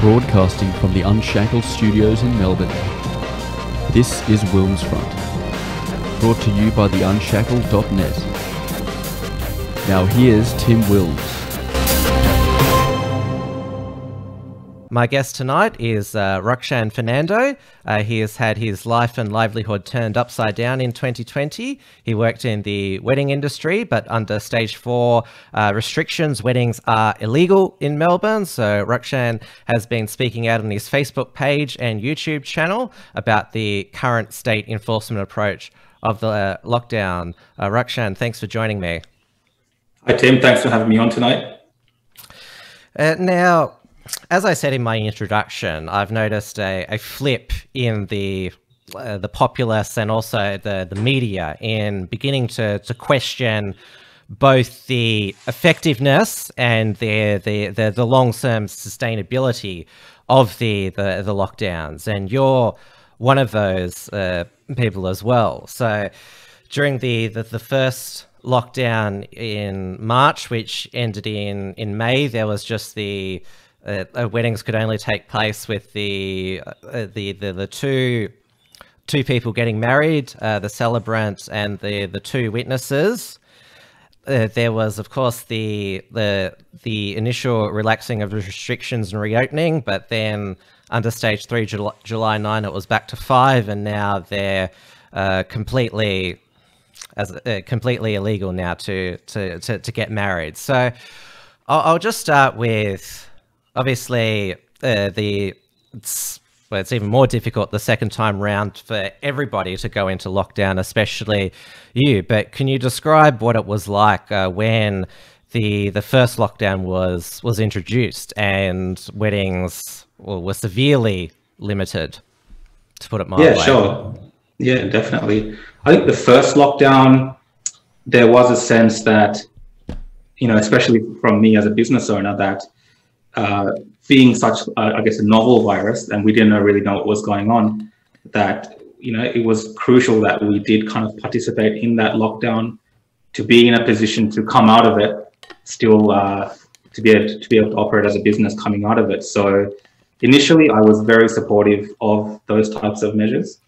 broadcasting from the Unshackled Studios in Melbourne. This is WilmsFront, brought to you by the Unshackled.net. Now here's Tim Wilms. My guest tonight is uh, Rukshan Fernando. Uh, he has had his life and livelihood turned upside down in 2020. He worked in the wedding industry, but under stage four uh, restrictions, weddings are illegal in Melbourne. So Rukshan has been speaking out on his Facebook page and YouTube channel about the current state enforcement approach of the uh, lockdown. Uh, Rukshan, thanks for joining me. Hi, Tim. Thanks for having me on tonight. Uh, now, as I said in my introduction, I've noticed a, a flip in the uh, the populace and also the, the media in beginning to, to question both the effectiveness and the the, the, the long term sustainability of the, the, the lockdowns. And you're one of those uh, people as well. So during the, the, the first lockdown in March, which ended in, in May, there was just the uh, uh, weddings could only take place with the uh, the, the the two two people getting married, uh, the celebrant and the the two witnesses. Uh, there was, of course, the the the initial relaxing of restrictions and reopening, but then under stage three, July, July nine, it was back to five, and now they're uh, completely as completely illegal now to, to to to get married. So I'll, I'll just start with obviously uh, the it's, well, it's even more difficult the second time round for everybody to go into lockdown, especially you. But can you describe what it was like uh, when the the first lockdown was was introduced and weddings well, were severely limited? To put it mildly. Yeah, sure. Yeah, definitely. I think the first lockdown, there was a sense that, you know, especially from me as a business owner, that uh, being such, uh, I guess, a novel virus, and we didn't really know what was going on, that you know it was crucial that we did kind of participate in that lockdown to be in a position to come out of it, still uh, to be able to, be able to operate as a business coming out of it. So initially, I was very supportive of those types of measures,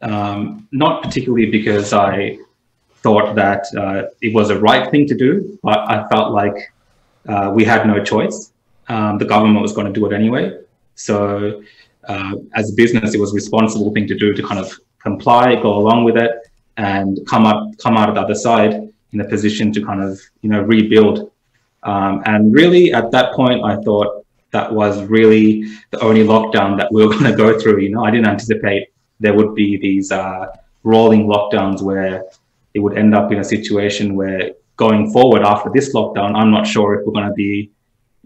um, not particularly because I thought that uh, it was a right thing to do, but I felt like uh, we had no choice um, the government was going to do it anyway. So uh, as a business, it was a responsible thing to do to kind of comply, go along with it, and come up come out of the other side in a position to kind of you know rebuild. Um, and really, at that point, I thought that was really the only lockdown that we were going to go through. You know, I didn't anticipate there would be these uh, rolling lockdowns where it would end up in a situation where going forward after this lockdown, I'm not sure if we're going to be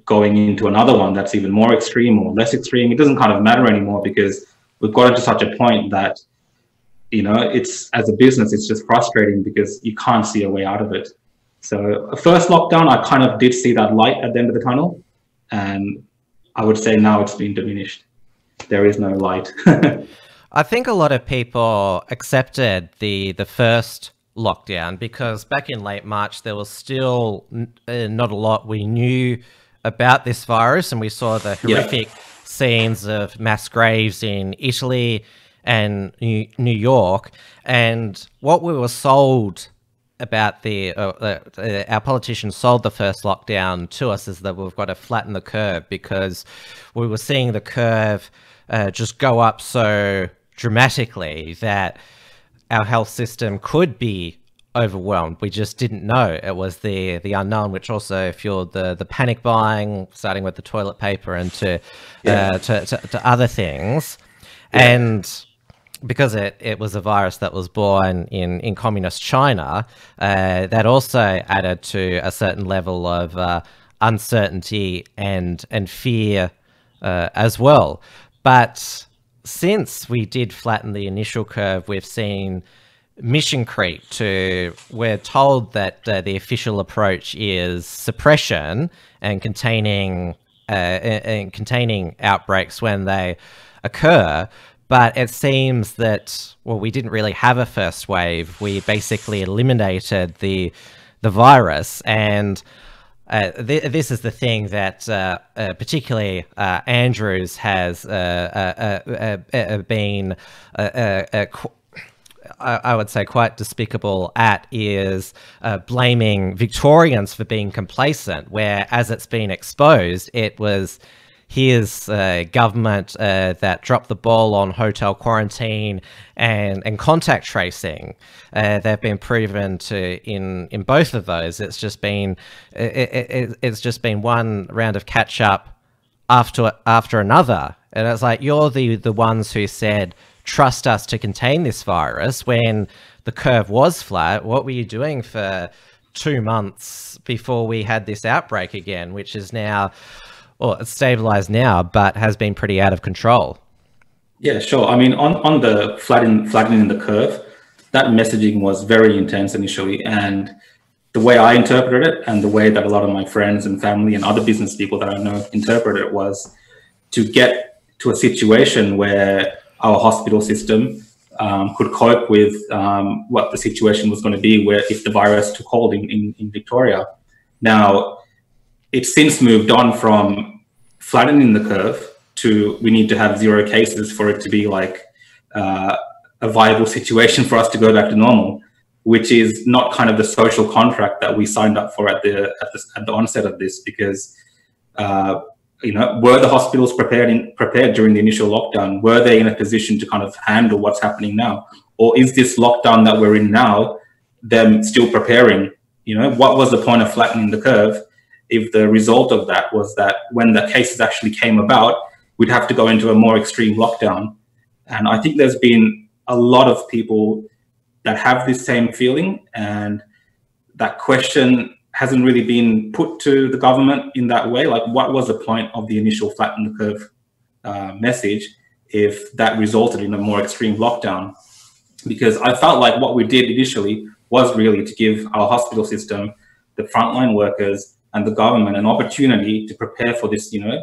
going into another one that's even more extreme or less extreme. It doesn't kind of matter anymore because we've got to such a point that, you know, it's as a business, it's just frustrating because you can't see a way out of it. So first lockdown, I kind of did see that light at the end of the tunnel. And I would say now it's been diminished. There is no light. I think a lot of people accepted the the first lockdown because back in late March there was still uh, not a lot we knew about this virus, and we saw the horrific yeah. scenes of mass graves in Italy and New York. And what we were sold about the uh, uh, our politicians sold the first lockdown to us is that we've got to flatten the curve because we were seeing the curve uh, just go up so dramatically that our health system could be overwhelmed. We just didn't know. It was the the unknown, which also fueled the the panic buying, starting with the toilet paper and to yeah. uh, to, to, to, other things, yeah. and because it, it was a virus that was born in, in communist China, uh, that also added to a certain level of uh, uncertainty and and fear uh, as well. But since we did flatten the initial curve, we've seen mission creep to we're told that uh, the official approach is suppression and containing uh, and containing outbreaks when they occur. But it seems that well we didn't really have a first wave. We basically eliminated the the virus. And uh, th- this is the thing that uh, uh, particularly uh, Andrews has uh, uh, been, qu- I would say, quite despicable at is blaming Victorians for being complacent, where as it's been exposed, it was here's a government uh, that dropped the ball on hotel quarantine and, and contact tracing. Uh, they've been proven to in in both of those. It's just been it, it, it's just been one round of catch up after after another, and it's like you're the the ones who said trust us to contain this virus when the curve was flat. What were you doing for? two months before we had this outbreak again, which is now well, it's stabilized now, but has been pretty out of control. Yeah, sure. I mean, on, on the flattening, flattening the curve, that messaging was very intense initially. And the way I interpreted it and the way that a lot of my friends and family and other business people that I know interpreted it was to get to a situation where our hospital system um, could cope with um, what the situation was going to be where if the virus took hold in, in, in Victoria. Now, it's since moved on from flattening the curve to we need to have zero cases for it to be like uh, a viable situation for us to go back to normal, which is not kind of the social contract that we signed up for at the at the, at the onset of this because. Uh, you know, were the hospitals prepared in, prepared during the initial lockdown? Were they in a position to kind of handle what's happening now, or is this lockdown that we're in now them still preparing? You know, what was the point of flattening the curve if the result of that was that when the cases actually came about, we'd have to go into a more extreme lockdown. And I think there's been a lot of people that have this same feeling, and that question hasn't really been put to the government in that way. Like, what was the point of the initial flatten the curve uh, message if that resulted in a more extreme lockdown? Because I felt like what we did initially was really to give our hospital system, the frontline workers, and the government an opportunity to prepare for this, you know,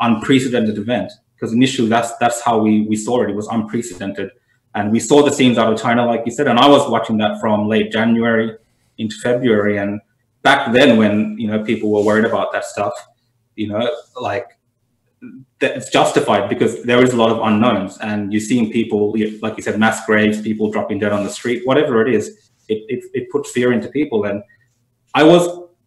unprecedented event. Because initially, that's that's how we we saw it. It was unprecedented, and we saw the scenes out of China, like you said. And I was watching that from late January into February, and back then, when you know people were worried about that stuff, you know, like it's justified because there is a lot of unknowns, and you're seeing people, like you said, mass graves, people dropping dead on the street, whatever it is. It, it, it puts fear into people, and I was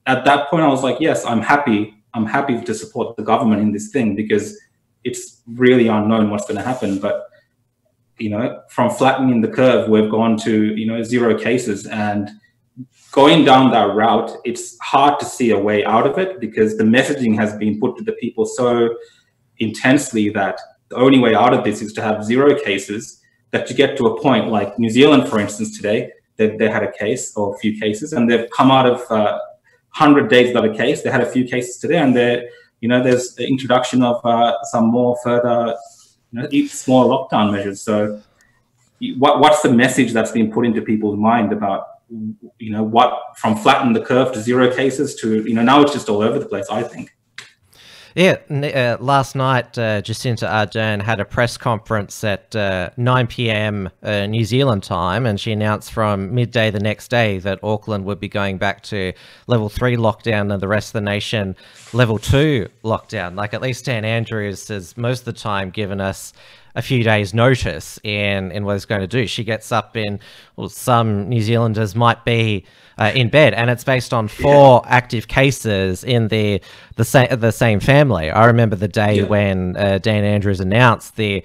at that point, I was like, yes, I'm happy. I'm happy to support the government in this thing because it's really unknown what's going to happen. But you know, from flattening the curve, we've gone to you know zero cases, and going down that route, it's hard to see a way out of it because the messaging has been put to the people so intensely that the only way out of this is to have zero cases. That you get to a point like New Zealand, for instance, today they, they had a case or a few cases, and they've come out of uh, 100 days without a case. They had a few cases today, and there, you know, there's the introduction of uh, some more further, you know, small lockdown measures. So, what what's the message that's been put into people's mind about, you know, what from flatten the curve to zero cases to, you know, now it's just all over the place. I think. Yeah, uh, last night uh, Jacinda Ardern had a press conference at uh, 9 p.m. Uh, New Zealand time, and she announced from midday the next day that Auckland would be going back to level three lockdown and the rest of the nation level two lockdown. Like at least Dan Andrews has most of the time given us a few days' notice in, in what he's going to do. She gets up in, well, some New Zealanders might be uh, in bed, and it's based on four yeah. active cases in the the same the same family. I remember the day yeah. when uh, Dan Andrews announced the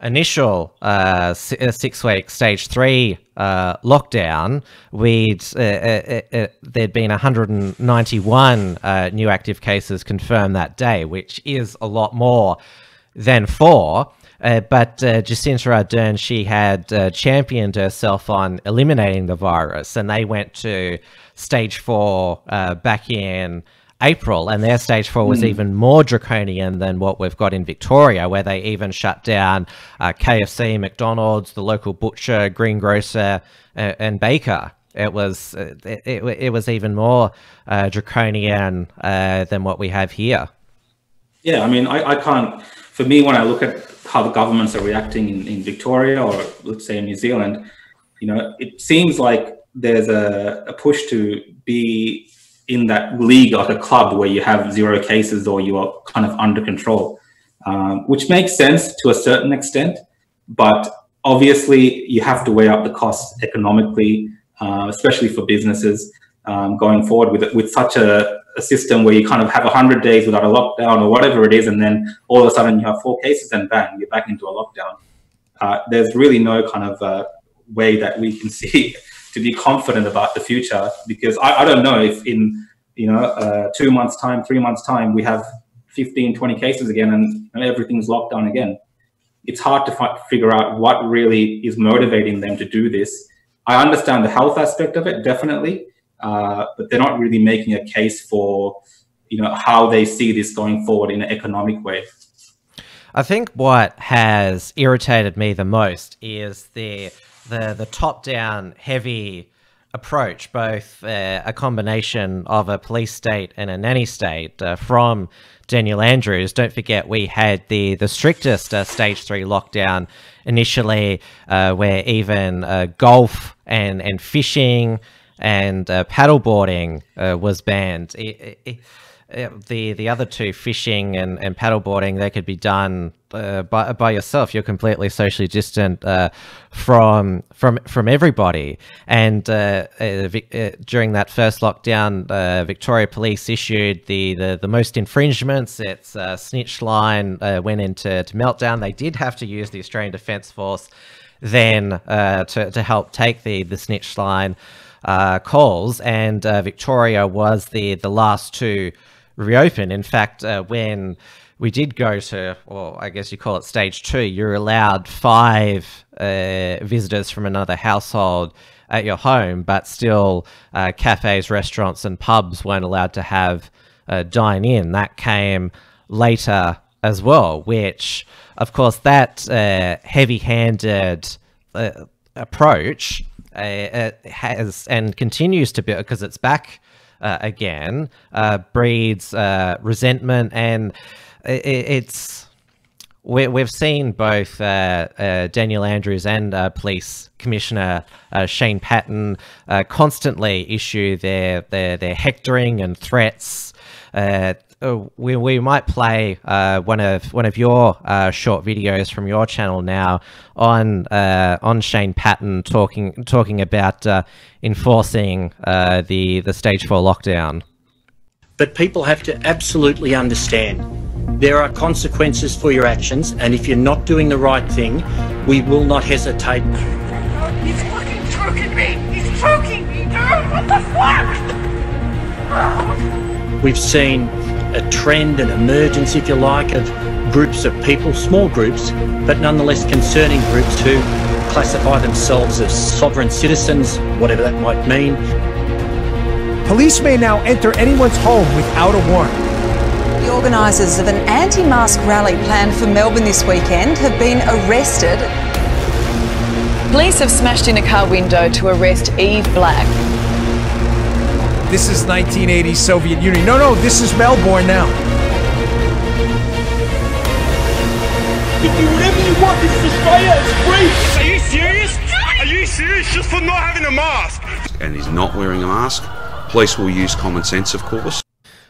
initial uh, uh six week stage three uh, lockdown, we'd uh, uh, uh there'd been 191 new active cases confirmed that day, which is a lot more than four. Uh, but uh, Jacinda Ardern, she had uh, championed herself on eliminating the virus, and they went to stage four uh, back in April, and their stage four was mm. even more draconian than what we've got in Victoria, where they even shut down uh, KFC, McDonald's, the local butcher, greengrocer, uh, and baker. It was it, it, it, was even more draconian than what we have here. Yeah, I mean, I, I can't. For me, when I look at how the governments are reacting in, in Victoria or let's say in New Zealand, you know, it seems like there's a, a push to be in that league like a club where you have zero cases or you are kind of under control, um, which makes sense to a certain extent. But obviously, you have to weigh up the costs economically, uh, especially for businesses um, going forward with with such a, a, system where you kind of have 100 days without a lockdown or whatever it is, and then all of a sudden you have four cases and bang, you're back into a lockdown. Uh, there's really no kind of uh, way that we can see to be confident about the future because I, I don't know if in you know uh, two months time three months time we have 15 20 cases again and, everything's locked down again it's hard to fi- figure out what really is motivating them to do this i understand the health aspect of it definitely uh, but they're not really making a case for you know how they see this going forward in an economic way I think what has irritated me the most is the the the top down heavy approach, both uh, a combination of a police state and a nanny state uh, from Daniel Andrews. Don't forget, we had the the strictest uh, stage three lockdown initially, uh, where even uh, golf and and fishing and uh, paddleboarding was banned. It, it, the the other two, fishing and, and paddleboarding, they could be done uh, by by yourself. You're completely socially distant uh, from from from everybody. And uh, uh, uh during that first lockdown, uh, Victoria Police issued the, the, the most infringements. Its snitch line went into to meltdown. They did have to use the Australian Defence Force then to to help take the the snitch line. Calls and Victoria was the the last to reopen. In fact, uh, when we did go to, or I guess you call it stage two, you're allowed five uh, visitors from another household at your home, but still uh, cafes, restaurants, and pubs weren't allowed to have uh, dine in. That came later as well, which, of course, that uh, heavy handed uh, approach has and continues to be because it's back uh, again uh, breeds uh, resentment, and it, it's we, have seen both uh, uh, Daniel Andrews and uh, Police Commissioner Shane Patton constantly issue their, their their hectoring and threats we, we might play uh, one of one of your uh, short videos from your channel now on uh, on Shane Patton talking talking about uh, enforcing uh, the the stage four lockdown. But people have to absolutely understand there are consequences for your actions, and if you're not doing the right thing, we will not hesitate. He's fucking choking me! He's choking me, dude! What the fuck? We've seen a trend, an emergence, if you like, of groups of people, small groups, but nonetheless concerning groups who classify themselves as sovereign citizens, whatever that might mean. Police may now enter anyone's home without a warrant. The organisers of an anti mask rally planned for Melbourne this weekend have been arrested. Police have smashed in a car window to arrest Eve Black, this is 1980s Soviet Union. No, no, this is Melbourne now. You do whatever you want. This is Australia. It's free. Are you serious? Are you serious? Just for not having a mask? And he's not wearing a mask. Police will use common sense, of course.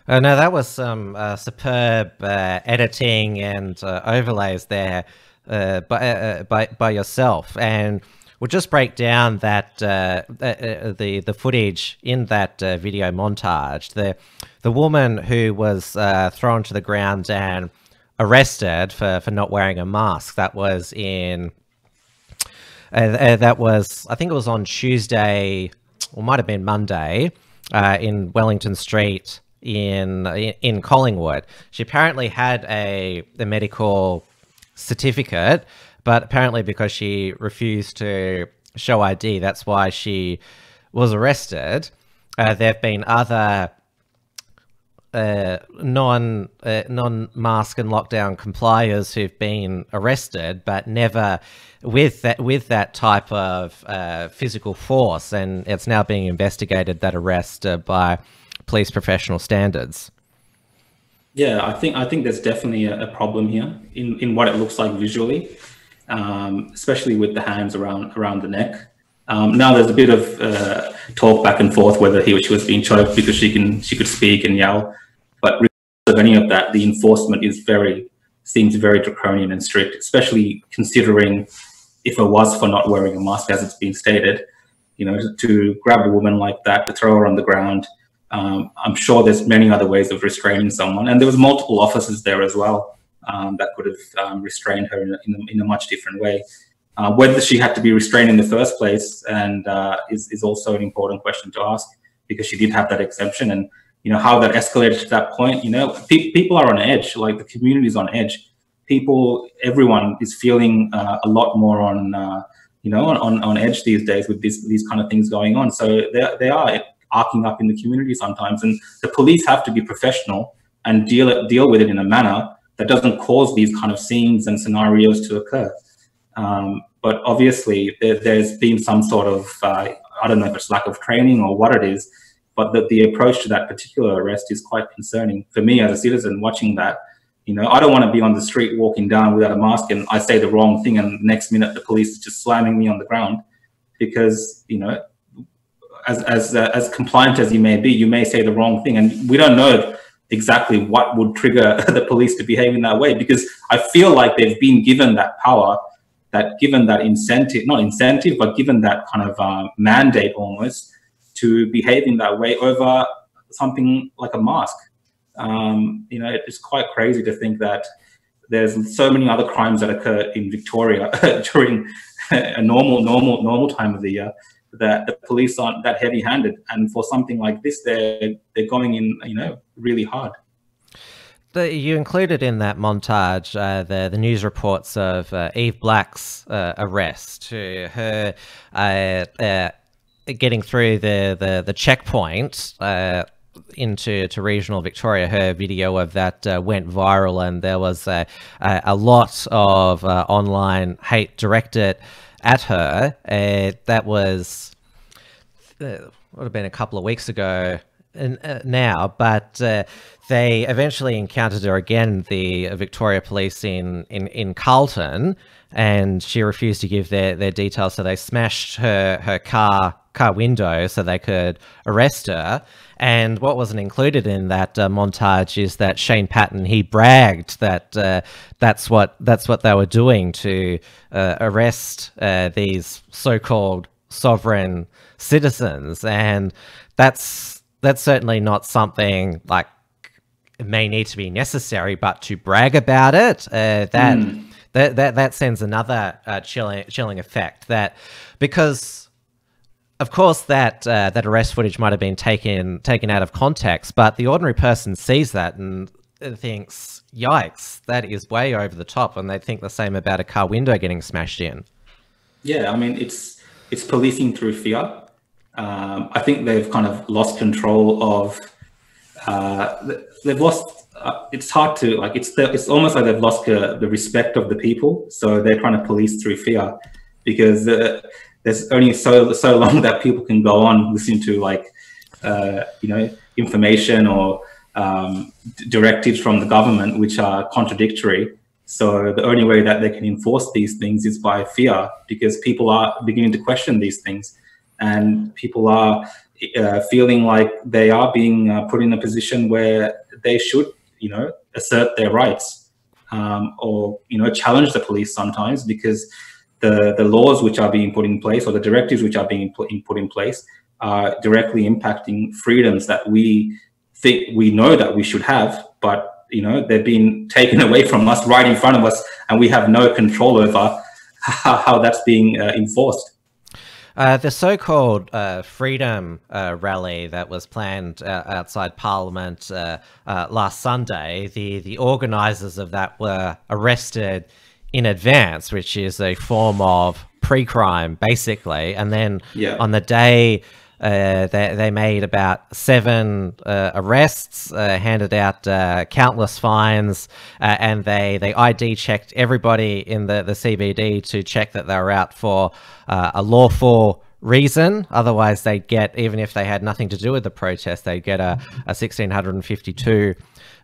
Uh, no, that was some uh, superb uh, editing and uh, overlays there uh, by, uh, by by yourself, and we'll just break down that uh, uh, uh, the the footage in that uh, video montage. The the woman who was uh, thrown to the ground and arrested for, for not wearing a mask. That was in. Uh, that was I think it was on Tuesday, or might have been Monday, in Wellington Street in in Collingwood. She apparently had a, a medical certificate but apparently, because she refused to show ID, that's why she was arrested. Uh, there have been other uh, non uh, non mask and lockdown compliers who've been arrested, but never with that with that type of uh, physical force, and it's now being investigated that arrest uh, by police professional standards. Yeah, I think I think there's definitely a, a problem here in in what it looks like visually um, especially with the hands around around the neck. Um, now there's a bit of uh, talk back and forth whether he or she was being choked because she can she could speak and yell, but of any of that, the enforcement is very seems very draconian and strict, especially considering if it was for not wearing a mask, as it's been stated, you know, to, to grab a woman like that, to throw her on the ground. Um, I'm sure there's many other ways of restraining someone, and there was multiple officers there as well um, that could have um, restrained her in a, in, a, in a, much different way. Uh, whether she had to be restrained in the first place, and uh, is is also an important question to ask because she did have that exemption, and you know how that escalated to that point. You know, pe- people are on edge, like the community is on edge. People, everyone is feeling uh, a lot more on uh, you know, on, on edge these days with these these kind of things going on. So they, they are arcing up in the community sometimes, and the police have to be professional and deal deal with it in a manner that doesn't cause these kind of scenes and scenarios to occur. Um, but obviously, there, has been some sort of uh, I don't know if it's lack of training or what it is, but that the approach to that particular arrest is quite concerning for me as a citizen watching that you know, I don't want to be on the street walking down without a mask and I say the wrong thing and next minute the police is just slamming me on the ground because, you know, as as uh, as compliant as you may be, you may say the wrong thing and we don't know exactly what would trigger the police to behave in that way because I feel like they've been given that power that given that incentive, not incentive, but given that kind of uh, mandate almost to behave in that way over something like a mask. Um, you know, it's quite crazy to think that there's so many other crimes that occur in Victoria during a normal, normal, normal time of the year that the police aren't that heavy-handed, and for something like this, they're they're going in, you know, really hard. The, you included in that montage uh, the the news reports of uh, Eve Black's uh, arrest, to her uh, uh, getting through the the, the checkpoint uh, into to regional Victoria, her video of that went viral, and there was a, a lot of online hate directed at her. Uh, that was uh, would have been a couple of weeks ago uh, now, but uh, they eventually encountered her again, the Victoria Police in, in, in Carlton, and she refused to give their, their details, so they smashed her, her car car window so they could arrest her. And what wasn't included in that uh, montage is that Shane Patton he bragged that uh, that's what that's what they were doing to uh, arrest uh, these so-called sovereign citizens, and that's that's certainly not something like it may need to be necessary, but to brag about it uh, that. Mm. That, that that sends another uh, chilling chilling effect that because of course, that uh, that arrest footage might have been taken taken out of context, but the ordinary person sees that and thinks, "Yikes, that is way over the top," and they think the same about a car window getting smashed in. Yeah, I mean, it's it's policing through fear. Um, I think they've kind of lost control of. Uh, they've lost. Uh, it's hard to like. It's the, it's almost like they've lost uh, the respect of the people, so they're trying to police through fear because there's only so so long that people can go on listening to like uh, you know information or um, directives from the government which are contradictory. So the only way that they can enforce these things is by fear, because people are beginning to question these things, and people are uh, feeling like they are being uh, put in a position where they should, you know, assert their rights um, or you know challenge the police sometimes because the, the laws which are being put in place or the directives which are being put in, put in place are directly impacting freedoms that we think we know that we should have, but you know they're being taken away from us right in front of us, and we have no control over how, that's being uh, enforced. Uh, the so-called uh, freedom uh, rally that was planned uh, outside Parliament uh, uh, last Sunday, the the organisers of that were arrested in advance, which is a form of pre-crime, basically. And then yeah. on the day, uh, they, they made about seven uh, arrests, uh, handed out uh, countless fines, uh, and they, they ID checked everybody in the, the CBD to check that they were out for uh, a lawful reason. Otherwise, they'd get, even if they had nothing to do with the protest, they'd get a, a 1652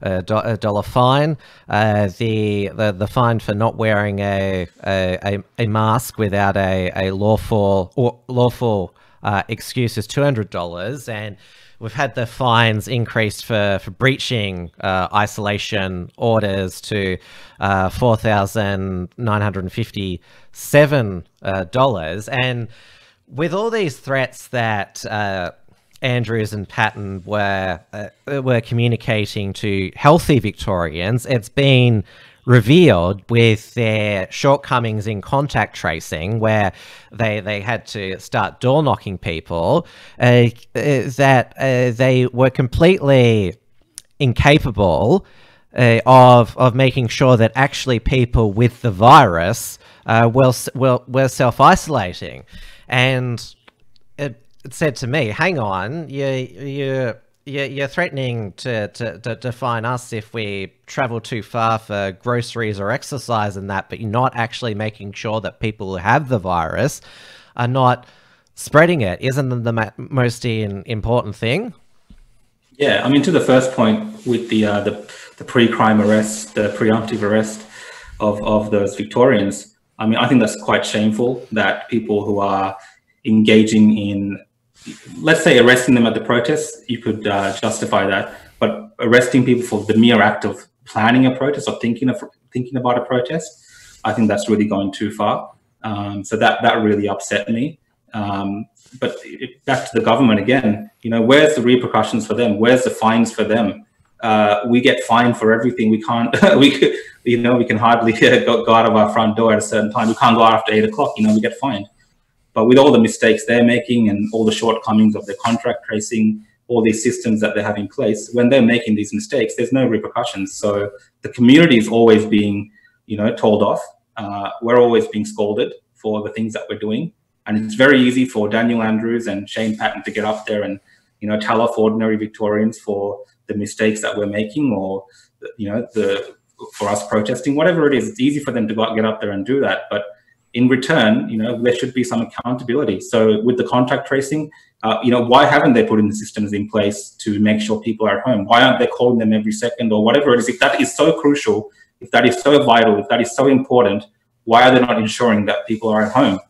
do- dollar fine. Uh, the, the the fine for not wearing a a, a, a mask without a, a lawful or lawful uh, excuse is two hundred dollars, and we've had the fines increased for for breaching uh, isolation orders to uh, four thousand nine hundred fifty seven uh, dollars, and with all these threats that uh, Andrews and Patton were uh, were communicating to healthy Victorians, it's been revealed with their shortcomings in contact tracing, where they they had to start door knocking people, uh, uh, that uh, they were completely incapable uh, of of making sure that actually people with the virus uh, were, were, were self isolating, and said to me, "Hang on, you you." You're threatening to, to, to, to fine us if we travel too far for groceries or exercise and that, but you're not actually making sure that people who have the virus are not spreading it. Isn't the most important thing? Yeah, I mean, to the first point with the uh, the, the pre-crime arrest, the preemptive arrest of, of those Victorians, I mean, I think that's quite shameful that people who are engaging in let's say arresting them at the protest, you could uh, justify that. But arresting people for the mere act of planning a protest or thinking of thinking about a protest, I think that's really going too far. Um, so that that really upset me. Um, but back to the government again, you know, where's the repercussions for them? Where's the fines for them? Uh, we get fined for everything. We can't. we could, you know, we can hardly go, go out of our front door at a certain time. We can't go out after eight o'clock. You know, we get fined. But with all the mistakes they're making and all the shortcomings of their contact tracing, all these systems that they have in place, when they're making these mistakes, there's no repercussions. So the community is always being, you know, told off. Uh, we're always being scolded for the things that we're doing. And it's very easy for Daniel Andrews and Shane Patton to get up there and, you know, tell off ordinary Victorians for the mistakes that we're making or, you know, the for us protesting, whatever it is. It's easy for them to go, get up there and do that. But in return, you know, there should be some accountability. So with the contact tracing, uh, you know, why haven't they put in the systems in place to make sure people are at home? Why aren't they calling them every second or whatever it is? If that is so crucial, if that is so vital, if that is so important, why are they not ensuring that people are at home?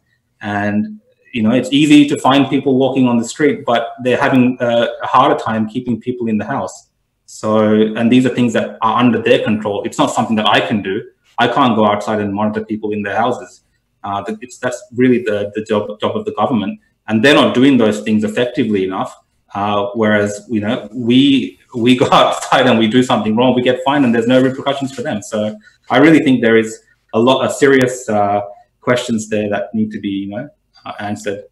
And you know, it's easy to find people walking on the street, but they're having a harder time keeping people in the house. So, and these are things that are under their control. It's not something that I can do. I can't go outside and monitor people in their houses. Uh, it's that's really the the job job of the government, and they're not doing those things effectively enough. Uh, whereas you know we we go outside and we do something wrong, we get fined, and there's no repercussions for them. So I really think there is a lot of serious uh, questions there that need to be you know uh, answered.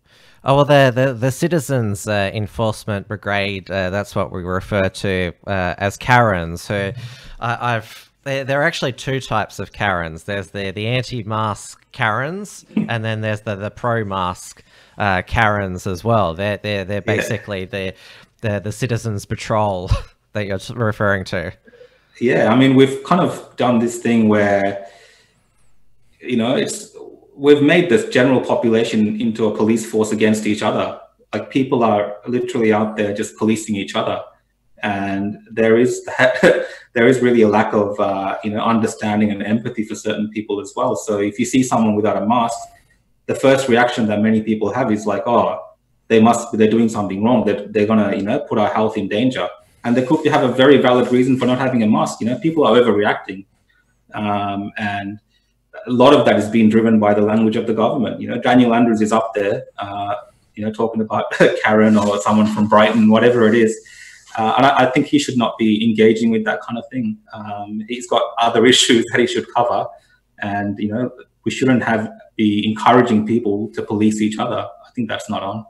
Oh well, the the, the Citizens uh, Enforcement Brigade. Uh, that's what we refer to uh, as Karens. Who I've there, there, are actually two types of Karens. There's the the anti-mask Karens, and then there's the the pro-mask uh, Karens as well. They're they're they're basically yeah. the the the citizens patrol that you're referring to. Yeah, I mean we've kind of done this thing where you know it's we've made this general population into a police force against each other. Like people are literally out there just policing each other and there is there is really a lack of uh, you know understanding and empathy for certain people as well. So if you see someone without a mask, the first reaction that many people have is like, oh, they must be they're doing something wrong. That they're, gonna you know put our health in danger, and they could have a very valid reason for not having a mask. You know, people are overreacting, um, and a lot of that is being driven by the language of the government. You know, Daniel Andrews is up there, uh, you know, talking about Karen or someone from Brighton, whatever it is uh, and I, I, think he should not be engaging with that kind of thing. Um, he's got other issues that he should cover, and you know we shouldn't have be encouraging people to police each other. I think that's not on.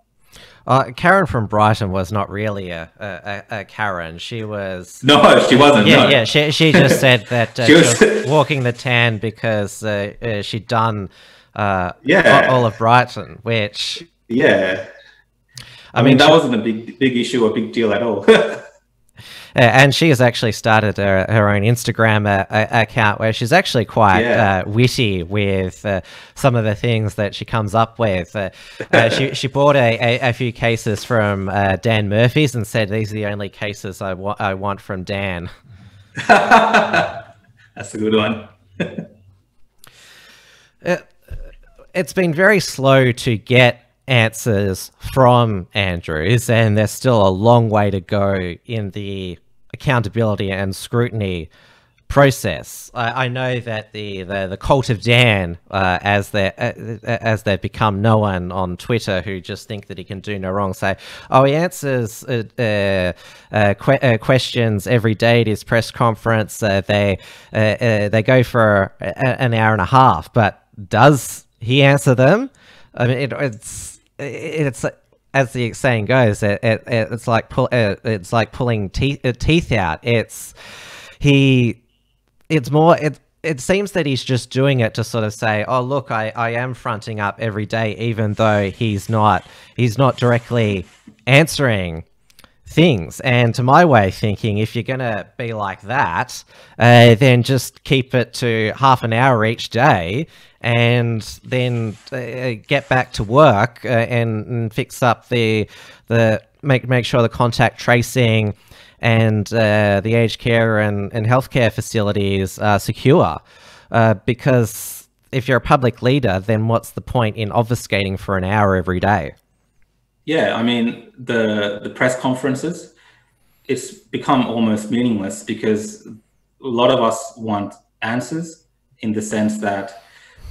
Uh, Karen from Brighton was not really a, a, a, Karen. She was no, she wasn't. Yeah, no. yeah. She she just said that uh, she, was... she, was... walking the tan because uh, uh she'd done uh, yeah all of Brighton, which yeah I, mean, that wasn't a big big issue or big deal at all. And she has actually started her, her own Instagram uh, account where she's actually quite Yeah. uh, witty with uh, some of the things that she comes up with. Uh, uh, she, she bought a, a, a few cases from uh, Dan Murphy's and said, These are the only cases I, wa- I want from Dan. That's a good one. it's been very slow to get answers from Andrews, and there's still a long way to go in the accountability and scrutiny process. I, I know that the, the, the cult of Dan, uh, as they uh, as they've become known on Twitter, who just think that he can do no wrong, say, "Oh, he answers uh, uh, uh, que- uh, questions every day at his press conference. Uh, they uh, uh, they go for a, an hour and a half, but does he answer them? I mean, it, it's it's as the saying goes, it, it, it's like pull, uh, it's like pulling teeth uh, teeth out. It's he, it's more it. It seems that he's just doing it to sort of say, "Oh, look, I, I am fronting up every day, even though he's not he's not directly answering things. And to my way of thinking, if you're going to be like that, uh, then just keep it to half an hour each day and then uh, get back to work uh, and, and fix up the the make make sure the contact tracing and uh, the aged care and, and healthcare facilities are secure. Uh, because if you're a public leader, then what's the point in obfuscating for an hour every day? Yeah, I mean the the press conferences, it's become almost meaningless because a lot of us want answers in the sense that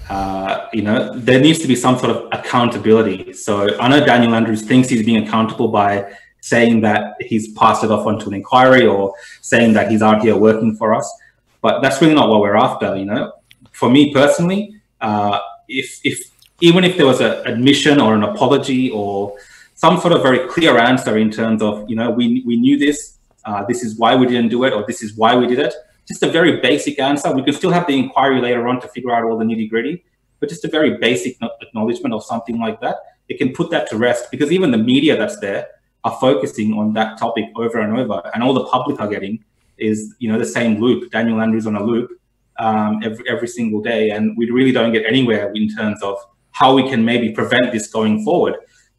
uh, you know there needs to be some sort of accountability. So I know Daniel Andrews thinks he's being accountable by saying that he's passed it off onto an inquiry or saying that he's out here working for us, but that's really not what we're after. You know, for me personally, uh, if if even if there was an admission or an apology or some sort of very clear answer in terms of, you know, we, we knew this, uh, this is why we didn't do it, or this is why we did it. Just a very basic answer. We can still have the inquiry later on to figure out all the nitty gritty, but just a very basic acknowledgement of something like that. It can put that to rest because even the media that's there are focusing on that topic over and over, and all the public are getting is, you know, the same loop. Daniel Andrews on a loop um, every every single day, and we really don't get anywhere in terms of how we can maybe prevent this going forward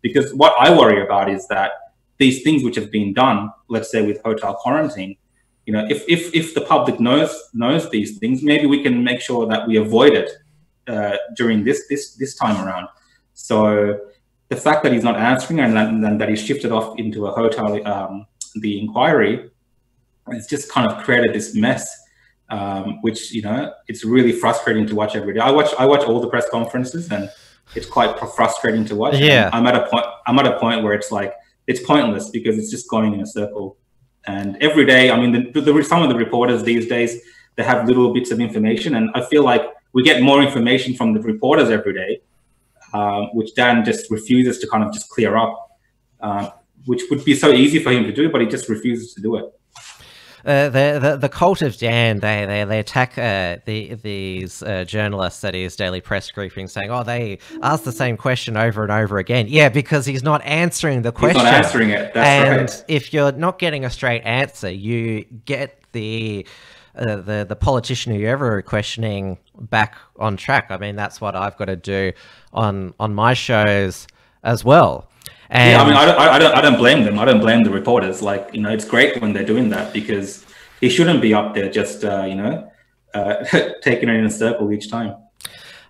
because what I worry about is that these things which have been done, let's say with hotel quarantine, you know, if if if the public knows knows these things, maybe we can make sure that we avoid it uh, during this this this time around. So the fact that he's not answering and that, that he's shifted off into a hotel, um, the inquiry, it's just kind of created this mess. Um, which you know, it's really frustrating to watch every day. I watch I watch all the press conferences and it's quite frustrating to watch. Yeah. I'm at a point. I'm at a point where it's like it's pointless because it's just going in a circle. And every day, I mean, the, the, some of the reporters these days they have little bits of information, and I feel like we get more information from the reporters every day, um, which Dan just refuses to kind of just clear up, uh, which would be so easy for him to do, but he just refuses to do it. Uh, the, the the cult of Dan, they they, they attack uh, the these uh, journalists at his daily press briefing, saying, "Oh, they ask the same question over and over again." Yeah, because he's not answering the question. He's not answering it. That's and right. if you're not getting a straight answer, you get the uh, the the politician who you're ever questioning back on track. I mean, that's what I've got to do on on my shows as well. And yeah, I mean, I don't, I don't, I don't blame them. I don't blame the reporters. Like, you know, it's great when they're doing that because he shouldn't be up there just, uh, you know, uh, taking it in a circle each time.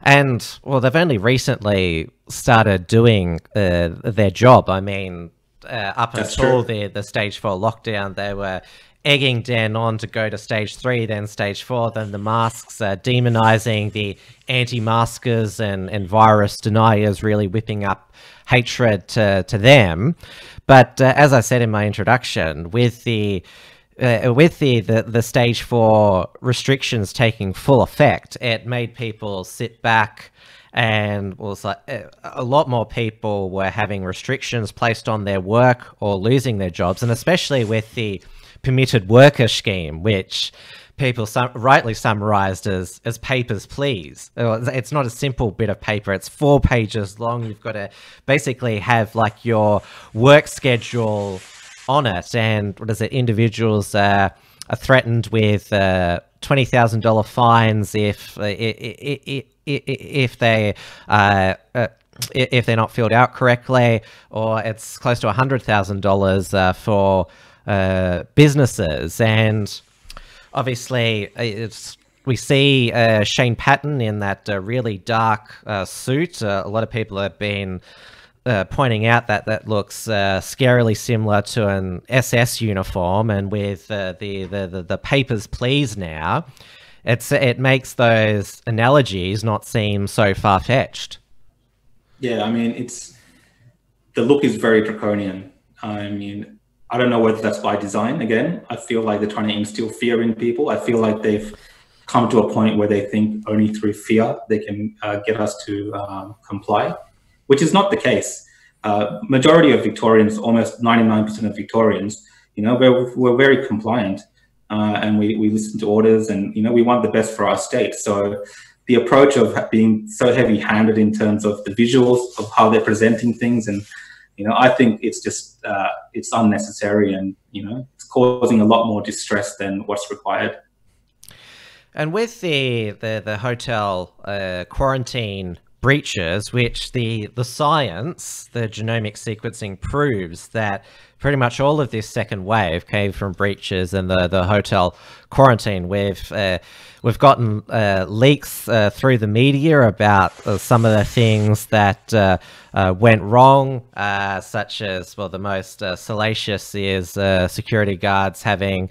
And well, they've only recently started doing uh, their job. I mean, uh, up That's until true. the the stage four lockdown, they were egging Dan on to go to stage three, then stage four, then the masks, uh, demonizing the anti-maskers and, and virus deniers, really whipping up hatred to, to them. But uh, as I said in my introduction, with the uh, with the, the the stage four restrictions taking full effect, it made people sit back and was like uh, a lot more people were having restrictions placed on their work or losing their jobs, and especially with the permitted worker scheme, which people rightly summarized as as papers please Uh, it's not a simple bit of paper it's four pages long you've got to basically have like your work schedule on it. And what is it? Individuals uh, are threatened with uh, twenty thousand dollar fines if if, if they uh, uh, if they're not filled out correctly, or it's close to hundred thousand uh, dollars for uh, businesses. And obviously, it's we see uh, Shane Patton in that uh, really dark uh, suit. Uh, a lot of people have been uh, pointing out that that looks uh, scarily similar to an SS uniform, and with the, the, the the papers please now, it's it makes those analogies not seem so far fetched. Yeah, I mean it's the look is very draconian. I mean, I don't know whether that's by design. Again, I feel like they're trying to instill fear in people. I feel like they've come to a point where they think only through fear they can uh, get us to um, comply, which is not the case. Uh, majority of Victorians, almost 99% of Victorians, you know, we're, we're very compliant uh, and we, we listen to orders and, you know, we want the best for our state. So the approach of being so heavy handed in terms of the visuals of how they're presenting things and, you know, I think it's just, uh, it's unnecessary and, you know, it's causing a lot more distress than what's required. And with the the, the hotel uh, quarantine breaches, which the the science, the genomic sequencing proves that pretty much all of this second wave came from breaches and the the hotel quarantine. We've uh, we've gotten uh, leaks uh, through the media about uh, some of the things that uh, uh, went wrong, such as well, the most salacious is security guards having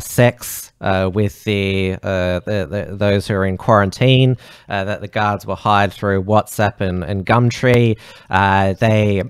sex with the, the, the, those who are in quarantine. that the guards were hired through WhatsApp and, and Gumtree. they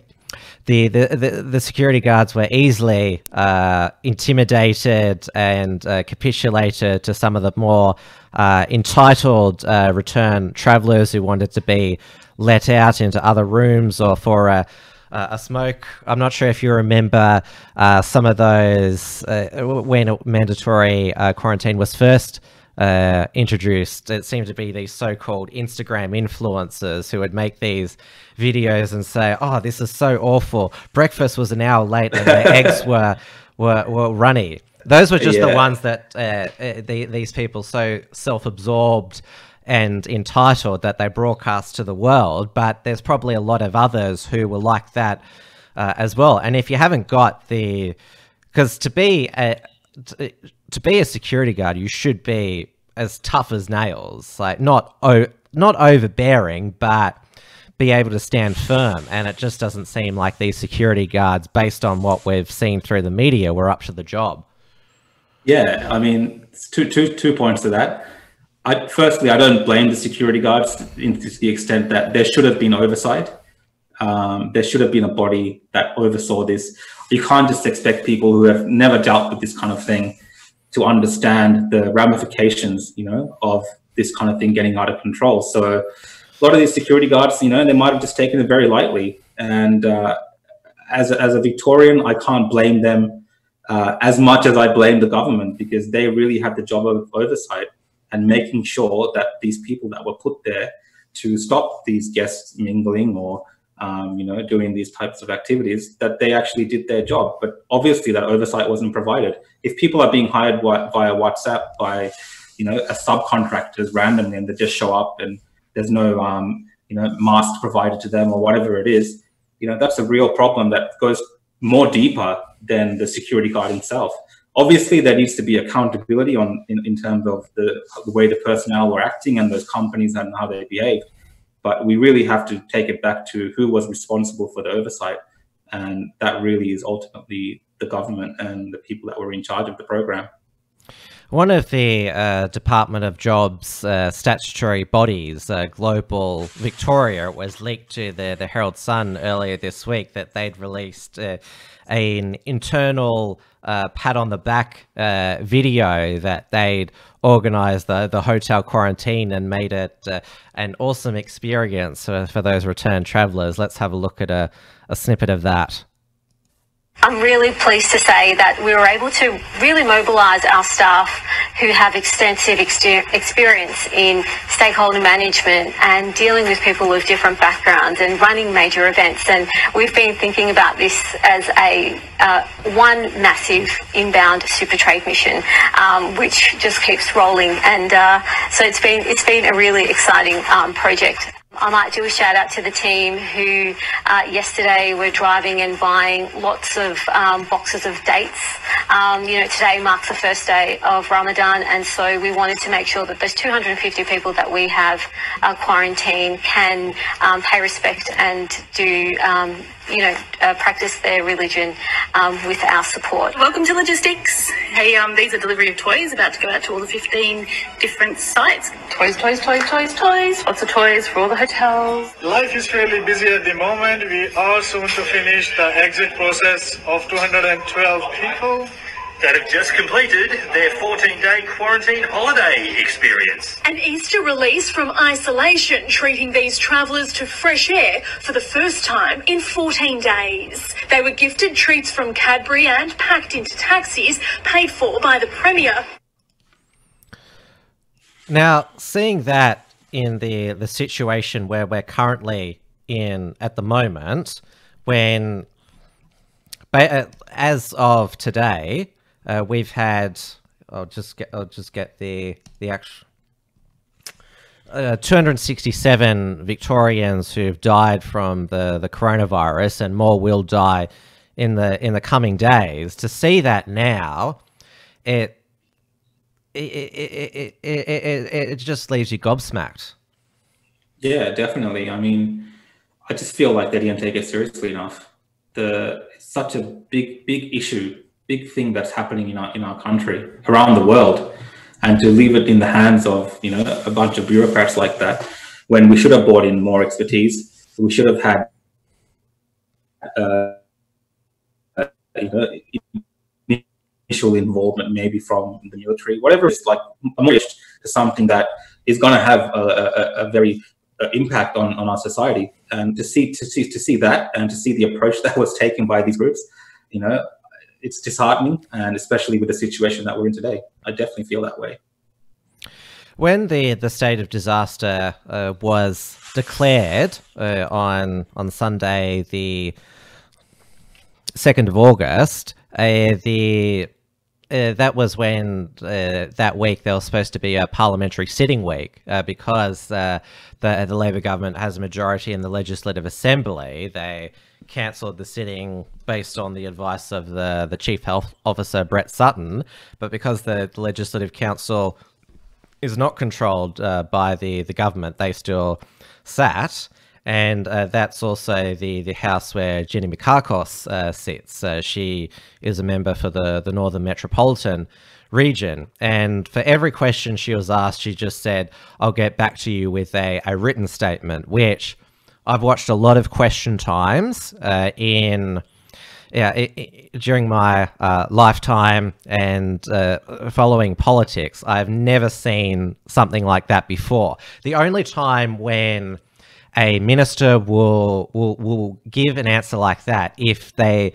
the, the, the, security guards were easily uh, intimidated and uh, capitulated to some of the more uh, entitled uh, return travelers who wanted to be let out into other rooms or for a, a smoke. I'm not sure if you remember uh, some of those uh, when mandatory quarantine was first uh, introduced. It seemed to be these so-called Instagram influencers who would make these videos and say, "Oh, this is so awful. Breakfast was an hour late and the eggs were were were runny." Those were just yeah. the ones that uh, uh, the, these people so self-absorbed and entitled that they broadcast to the world. But there's probably a lot of others who were like that uh, as well. And if you haven't got the, because to be a to, to be a security guard, you should be as tough as nails, like not o- not overbearing, but be able to stand firm. And it just doesn't seem like these security guards, based on what we've seen through the media, were up to the job. Yeah, I mean, two, two, two points to that. I, firstly, I don't blame the security guards to the extent that there should have been oversight. Um, there should have been a body that oversaw this. You can't just expect people who have never dealt with this kind of thing to understand the ramifications, you know, of this kind of thing getting out of control. So a lot of these security guards, you know, they might have just taken it very lightly. And uh, as, a, as a Victorian, I can't blame them uh, as much as I blame the government because they really had the job of oversight and making sure that these people that were put there to stop these guests mingling or um, you know, doing these types of activities, that they actually did their job. But obviously, that oversight wasn't provided. If people are being hired via WhatsApp by, you know, a subcontractors randomly and they just show up and there's no, um, you know, mask provided to them or whatever it is, you know, that's a real problem that goes more deeper than the security guard himself. Obviously, there needs to be accountability on in, in terms of the, the way the personnel were acting and those companies and how they behaved but we really have to take it back to who was responsible for the oversight. And that really is ultimately the government and the people that were in charge of the program. One of the uh, Department of Jobs uh, statutory bodies, uh, Global Victoria, was leaked to the, the Herald Sun earlier this week that they'd released uh, an internal uh, pat on the back uh, video that they'd organized the, the hotel quarantine and made it uh, an awesome experience for, for those return travelers. Let's have a look at a, a snippet of that. I'm really pleased to say that we were able to really mobilise our staff who have extensive experience in stakeholder management and dealing with people with different backgrounds and running major events. And we've been thinking about this as a uh, one massive inbound super trade mission, um, which just keeps rolling. And uh, so it's been it's been a really exciting um, project. I might do a shout out to the team who uh, yesterday were driving and buying lots of um, boxes of dates. Um, you know, today marks the first day of Ramadan, and so we wanted to make sure that those 250 people that we have uh, quarantined can um, pay respect and do um, you know, uh, practice their religion um, with our support. Welcome to Logistics. Hey, um, these are delivery of toys about to go out to all the 15 different sites. Toys, toys, toys, toys, toys. Lots of toys for all the hotels. Life is really busy at the moment. We are soon to finish the exit process of 212 people that have just completed their 14 day quarantine holiday experience. An Easter release from isolation, treating these travellers to fresh air for the first time in 14 days. They were gifted treats from Cadbury and packed into taxis paid for by the Premier. Now, seeing that in the, the situation where we're currently in at the moment, when uh, as of today, uh, we've had. I'll just get. I'll just get the the actual. Uh, 267 Victorians who've died from the, the coronavirus, and more will die in the in the coming days. To see that now, it it it, it, it, it, it just leaves you gobsmacked. Yeah, definitely. I mean, I just feel like they didn't take it seriously enough. The it's such a big big issue big thing that's happening in our in our country around the world and to leave it in the hands of you know a bunch of bureaucrats like that when we should have brought in more expertise we should have had uh, you know initial involvement maybe from the military whatever it's like to something that is going to have a, a, a very uh, impact on, on our society. And to see to see to see that and to see the approach that was taken by these groups you know it's disheartening, and especially with the situation that we're in today, I definitely feel that way. When the the state of disaster uh, was declared uh, on on Sunday, the second of August, uh, the uh, that was when uh, that week there was supposed to be a parliamentary sitting week uh, because uh, the the Labor government has a majority in the Legislative Assembly. They cancelled the sitting based on the advice of the, the Chief Health Officer, Brett Sutton. But because the Legislative Council is not controlled uh, by the, the government, they still sat. And uh, that's also the, the house where Jenny Mikakos uh, sits. Uh, she is a member for the, the Northern Metropolitan region. And for every question she was asked, she just said, I'll get back to you with a, a written statement, which I've watched a lot of question times uh, in yeah, it, it, during my uh, lifetime and uh, following politics, I've never seen something like that before. The only time when a minister will will will give an answer like that if they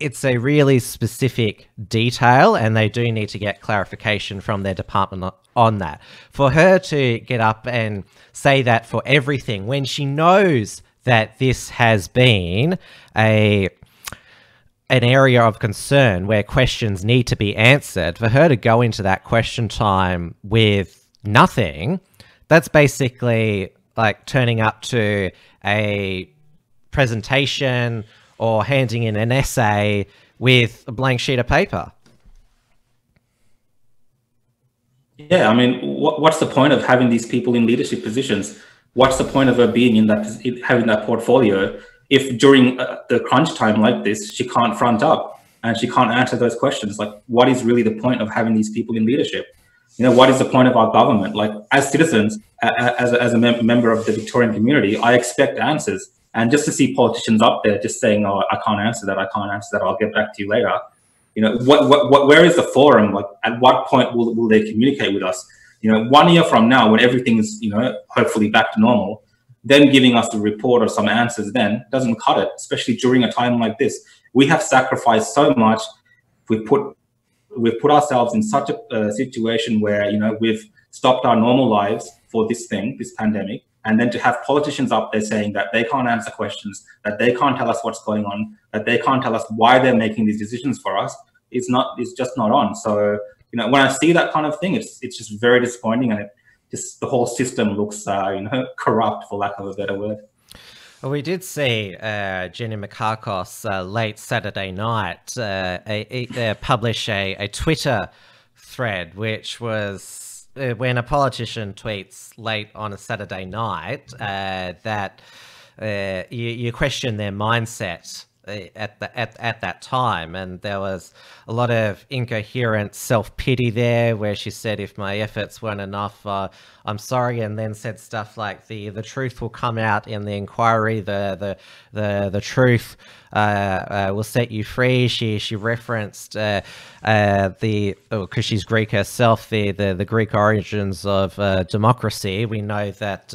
it's a really specific detail and they do need to get clarification from their department on that. For her to get up and say that for everything when she knows that this has been a an area of concern where questions need to be answered, for her to go into that question time with nothing, that's basically like turning up to a presentation or handing in an essay with a blank sheet of paper. Yeah, I mean, what, what's the point of having these people in leadership positions? What's the point of her being in that having that portfolio if during uh, the crunch time like this she can't front up and she can't answer those questions? Like, what is really the point of having these people in leadership? You know, what is the point of our government? Like, as citizens, as a, as a mem member of the Victorian community, I expect answers. And just to see politicians up there just saying, "Oh, I can't answer that. I can't answer that. I'll get back to you later." You know, what, what, what, where is the forum? Like, at what point will, will they communicate with us? You know, one year from now, when everything is, you know, hopefully back to normal, then giving us a report or some answers then doesn't cut it, especially during a time like this. We have sacrificed so much. We put we've put ourselves in such a uh, situation where you know we've stopped our normal lives for this thing, this pandemic, and then to have politicians up there saying that they can't answer questions, that they can't tell us what's going on, that they can't tell us why they're making these decisions for us, it's not, it's just not on. So you know, when I see that kind of thing, it's it's just very disappointing, and it just the whole system looks uh, you know corrupt, for lack of a better word. We did see uh, Jenny Mikakos uh, late Saturday night uh, a, a, publish a, a Twitter thread, which was uh, when a politician tweets late on a Saturday night uh, that uh, you, you question their mindset at the at, at that time. And there was a lot of incoherent self-pity there where she said if my efforts weren't enough uh, i'm sorry and then said stuff like the the truth will come out in the inquiry. The the the, the truth uh, uh, will set you free. She she referenced uh, uh, the because oh, she's greek herself the, the the greek origins of uh, democracy. We know that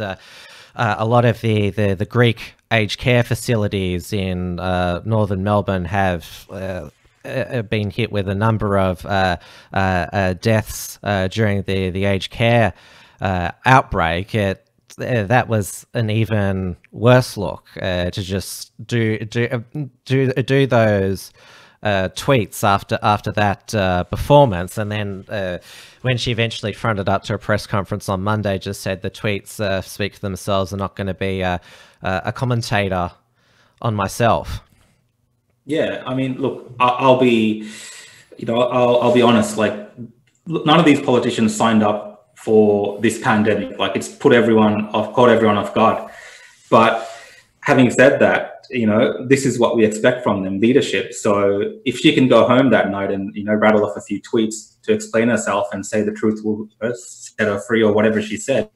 a lot of the, the, the Greek aged care facilities in uh, northern Melbourne have uh, uh, been hit with a number of uh, uh, deaths during the, the aged care outbreak. It, that was an even worse look to just do do do do those uh, tweets after after that uh, performance, and then uh, when she eventually fronted up to a press conference on Monday, just said the tweets uh, speak for themselves. Are not going to be a, a commentator on myself. Yeah, I mean, look, I'll be, you know, I'll, I'll be honest. Like, none of these politicians signed up for this pandemic. Like, it's put everyone off, caught everyone off guard. But having said that, you know, this is what we expect from them, leadership. So if she can go home that night and, you know, rattle off a few tweets to explain herself and say the truth will uh, set her free or whatever she said,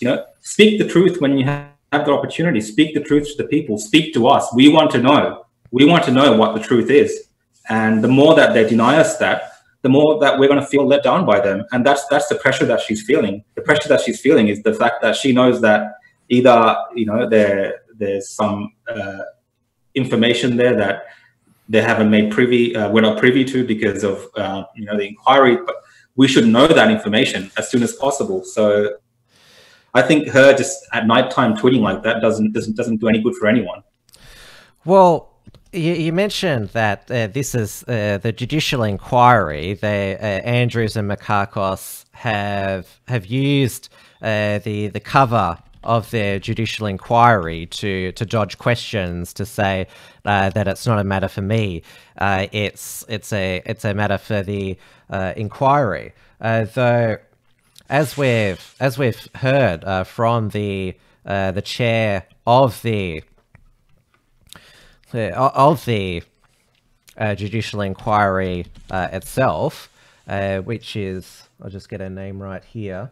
you know, speak the truth when you have the opportunity. Speak the truth to the people. Speak to us. We want to know. We want to know what the truth is. And the more that they deny us that, the more that we're going to feel let down by them. And that's that's the pressure that she's feeling. The pressure that she's feeling is the fact that she knows that either you know they're there's some uh, information there that they haven't made privy, uh, we're not privy to because of uh, you know the inquiry. But we should know that information as soon as possible. So I think her just at nighttime tweeting like that doesn't doesn't doesn't do any good for anyone. Well. You, mentioned that uh, this is uh, the judicial inquiry. They, uh, Andrews and Mikakos have have used the the cover of their judicial inquiry to to dodge questions to say uh, that it's not a matter for me. Uh, it's it's a it's a matter for the uh, inquiry. Uh, though, as we've as we've heard uh, from the uh, the chair of the of the judicial inquiry itself, which is I'll just get her name right here.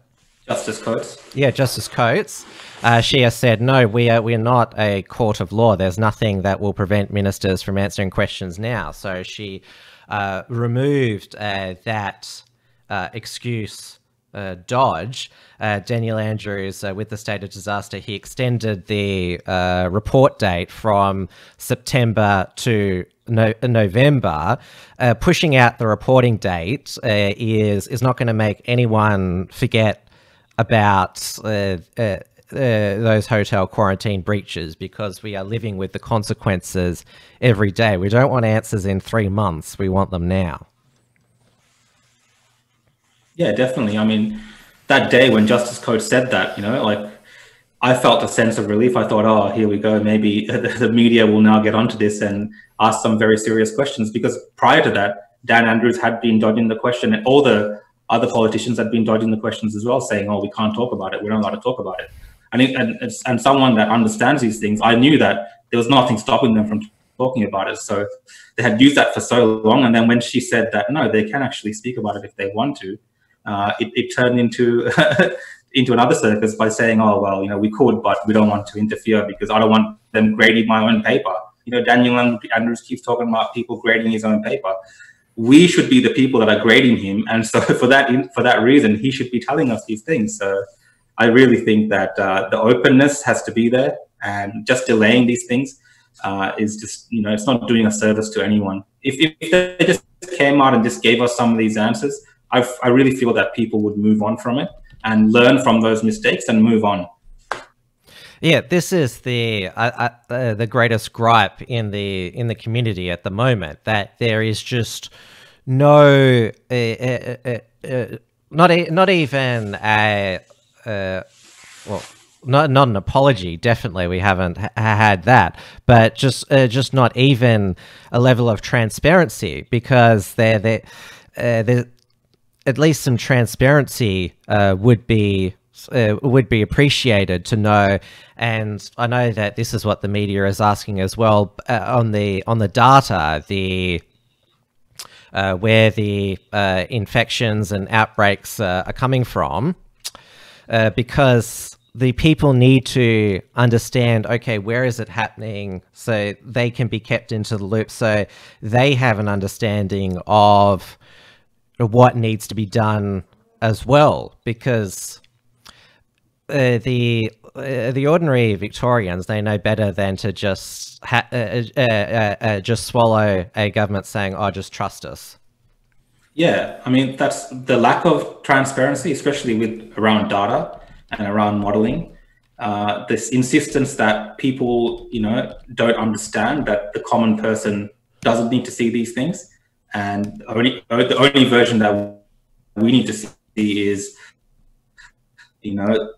Justice Coates. Yeah, Justice Coates. Uh, she has said, no, we are, we're not a court of law. There's nothing that will prevent ministers from answering questions now. So she uh, removed uh, that uh, excuse uh, dodge. Uh, Daniel Andrews, with the state of disaster, he extended the report date from September to no, November, uh, pushing out the reporting date uh, is is not going to make anyone forget about uh, uh, uh, those hotel quarantine breaches because we are living with the consequences every day. We don't want answers in three months. We want them now. Yeah, definitely. I mean, that day when Justice Coates said that, you know, like I felt a sense of relief. I thought, oh, here we go. Maybe the media will now get onto this and ask some very serious questions because prior to that, Dan Andrews had been dodging the question. and All the other politicians had been dodging the questions as well, saying, "Oh, we can't talk about it. We're not allowed to talk about it." And it, and, and someone that understands these things, I knew that there was nothing stopping them from talking about it. So they had used that for so long, and then when she said that no, they can actually speak about it if they want to, uh, it, it turned into into another circus by saying, "Oh, well, you know, we could, but we don't want to interfere because I don't want them grading my own paper." You know, Daniel Andrews keeps talking about people grading his own paper we should be the people that are grading him, and so for that for that reason, he should be telling us these things. So I really think that uh, the openness has to be there, and just delaying these things. uh, is just you know it's not doing a service to anyone. If, if they just came out and just gave us some of these answers, I, I really feel that people would move on from it and learn from those mistakes and move on. Yeah, this is the uh, uh, the greatest gripe in the in the community at the moment that there is just no uh, uh, uh, uh not a, not even a well not not an apology definitely we haven't ha had that but just just not even a level of transparency because there there at least some transparency would be uh, would be appreciated to know. And I know that this is what the media is asking as well uh, on the on the data, the uh, where the uh, infections and outbreaks uh, are coming from, uh, because the people need to understand okay where is it happening so they can be kept into the loop so they have an understanding of what needs to be done as well because uh, the uh, the ordinary Victorians they know better than to just uh uh, uh, just swallow a government saying, "Oh, just trust us." Yeah, I mean that's the lack of transparency, especially with around data and around modeling. this insistence that people, you know, don't understand that the common person doesn't need to see these things, and only the only version that we need to see is, you know,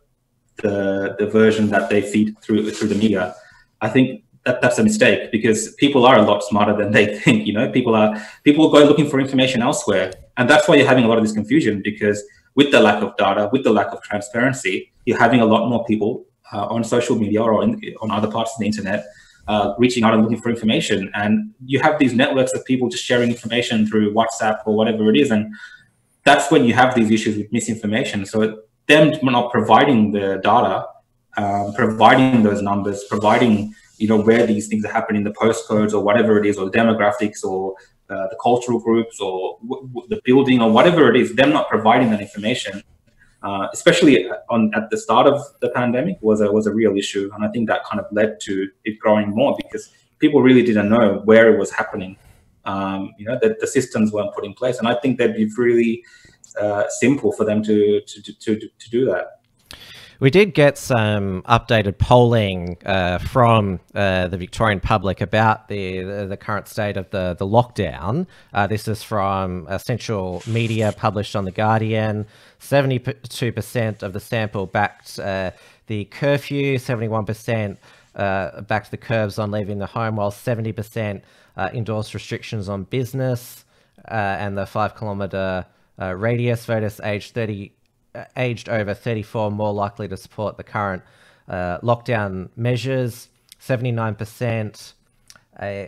the the version that they feed through through the media. I think that that's a mistake because people are a lot smarter than they think. You know, people are people go looking for information elsewhere, and that's why you're having a lot of this confusion because with the lack of data, with the lack of transparency, you're having a lot more people uh, on social media or on, on other parts of the internet uh, reaching out and looking for information. And you have these networks of people just sharing information through WhatsApp or whatever it is, and that's when you have these issues with misinformation. So them not providing the data, um, providing those numbers, providing you know where these things are happening, the postcodes or whatever it is, or demographics or uh, the cultural groups or the building or whatever it is, them not providing that information, uh, especially on at the start of the pandemic, was a was a real issue, and I think that kind of led to it growing more because people really didn't know where it was happening. Um, you know that the systems weren't put in place, and I think they'd be really uh, simple for them to, to, to, to, do that. We did get some updated polling uh, from uh, the Victorian public about the, the, current state of the the lockdown. Uh, this is from Essential Media, published on the Guardian. Seventy-two percent of the sample backed uh, the curfew. Seventy-one percent uh, backed the curbs on leaving the home, while seventy percent endorsed restrictions on business and the five kilometre uh, radius voters aged 30, uh, aged over 34 more likely to support the current uh, lockdown measures. 79% uh,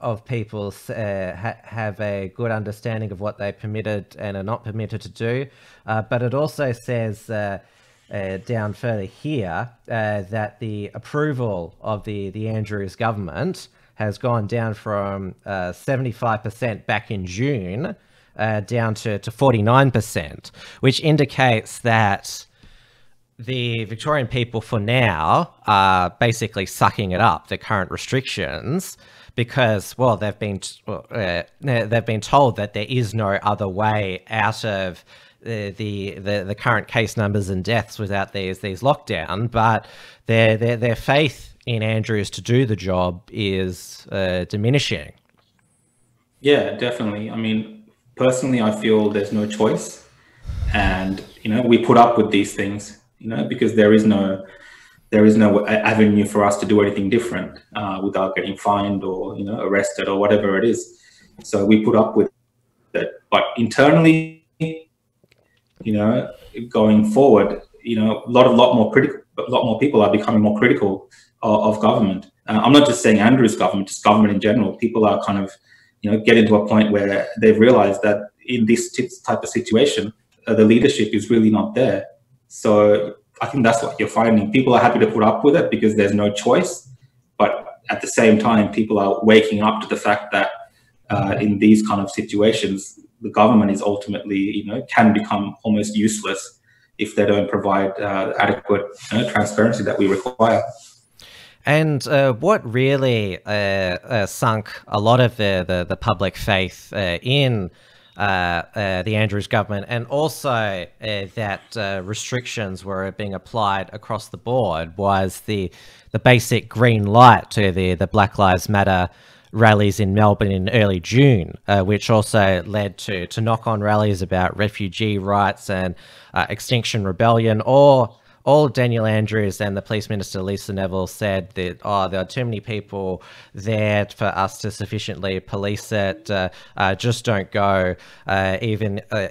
of people uh, ha have a good understanding of what they're permitted and are not permitted to do. Uh, but it also says down further here that the approval of the, the Andrews government has gone down from 75% back in June uh, down to, to 49%, which indicates that the Victorian people for now are basically sucking it up, the current restrictions, because, well, they've been, uh, they've been told that there is no other way out of the, the, the, current case numbers and deaths without these, these lockdown, but their, their, their faith in Andrews to do the job is uh, diminishing. Yeah, definitely. I mean, personally, I feel there's no choice, and you know we put up with these things, you know, because there is no there is no avenue for us to do anything different uh, without getting fined or you know arrested or whatever it is. So we put up with it. But internally, you know, going forward, you know, a lot of lot more critical, a lot more people are becoming more critical of, of government. Uh, I'm not just saying Andrew's government, just government in general. People are kind of you know, getting to a point where they've realized that in this type of situation, uh, the leadership is really not there. So I think that's what you're finding. People are happy to put up with it because there's no choice. But at the same time, people are waking up to the fact that uh, in these kind of situations, the government is ultimately, you know, can become almost useless if they don't provide uh, adequate you know, transparency that we require. And uh, what really uh, uh, sunk a lot of the, the, the public faith uh, in the Andrews government, and also that restrictions were being applied across the board, was the the basic green light to the the Black Lives Matter rallies in Melbourne in early June, uh, which also led to, to knock on rallies about refugee rights and uh, Extinction Rebellion, or all Daniel Andrews and the police minister Lisa Neville said that oh there are too many people there for us to sufficiently police it. Uh, uh, just don't go. Uh, even uh,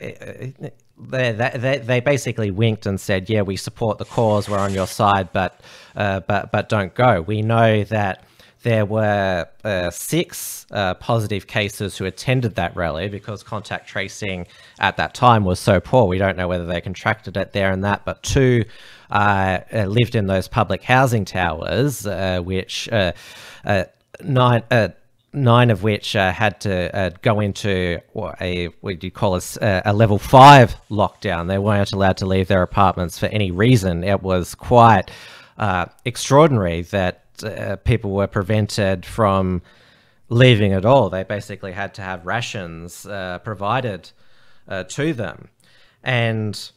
they, they, they basically winked and said, "Yeah, we support the cause. We're on your side, but uh, but but don't go." We know that there were uh, six uh, positive cases who attended that rally because contact tracing at that time was so poor. We don't know whether they contracted it there and that, but two uh, uh lived in those public housing towers, uh, which uh, nine nine of which uh, had to uh, go into what a what you call a, a level five lockdown. They weren't allowed to leave their apartments for any reason. It was quite uh, extraordinary that people were prevented from leaving at all. They basically had to have rations provided to them. And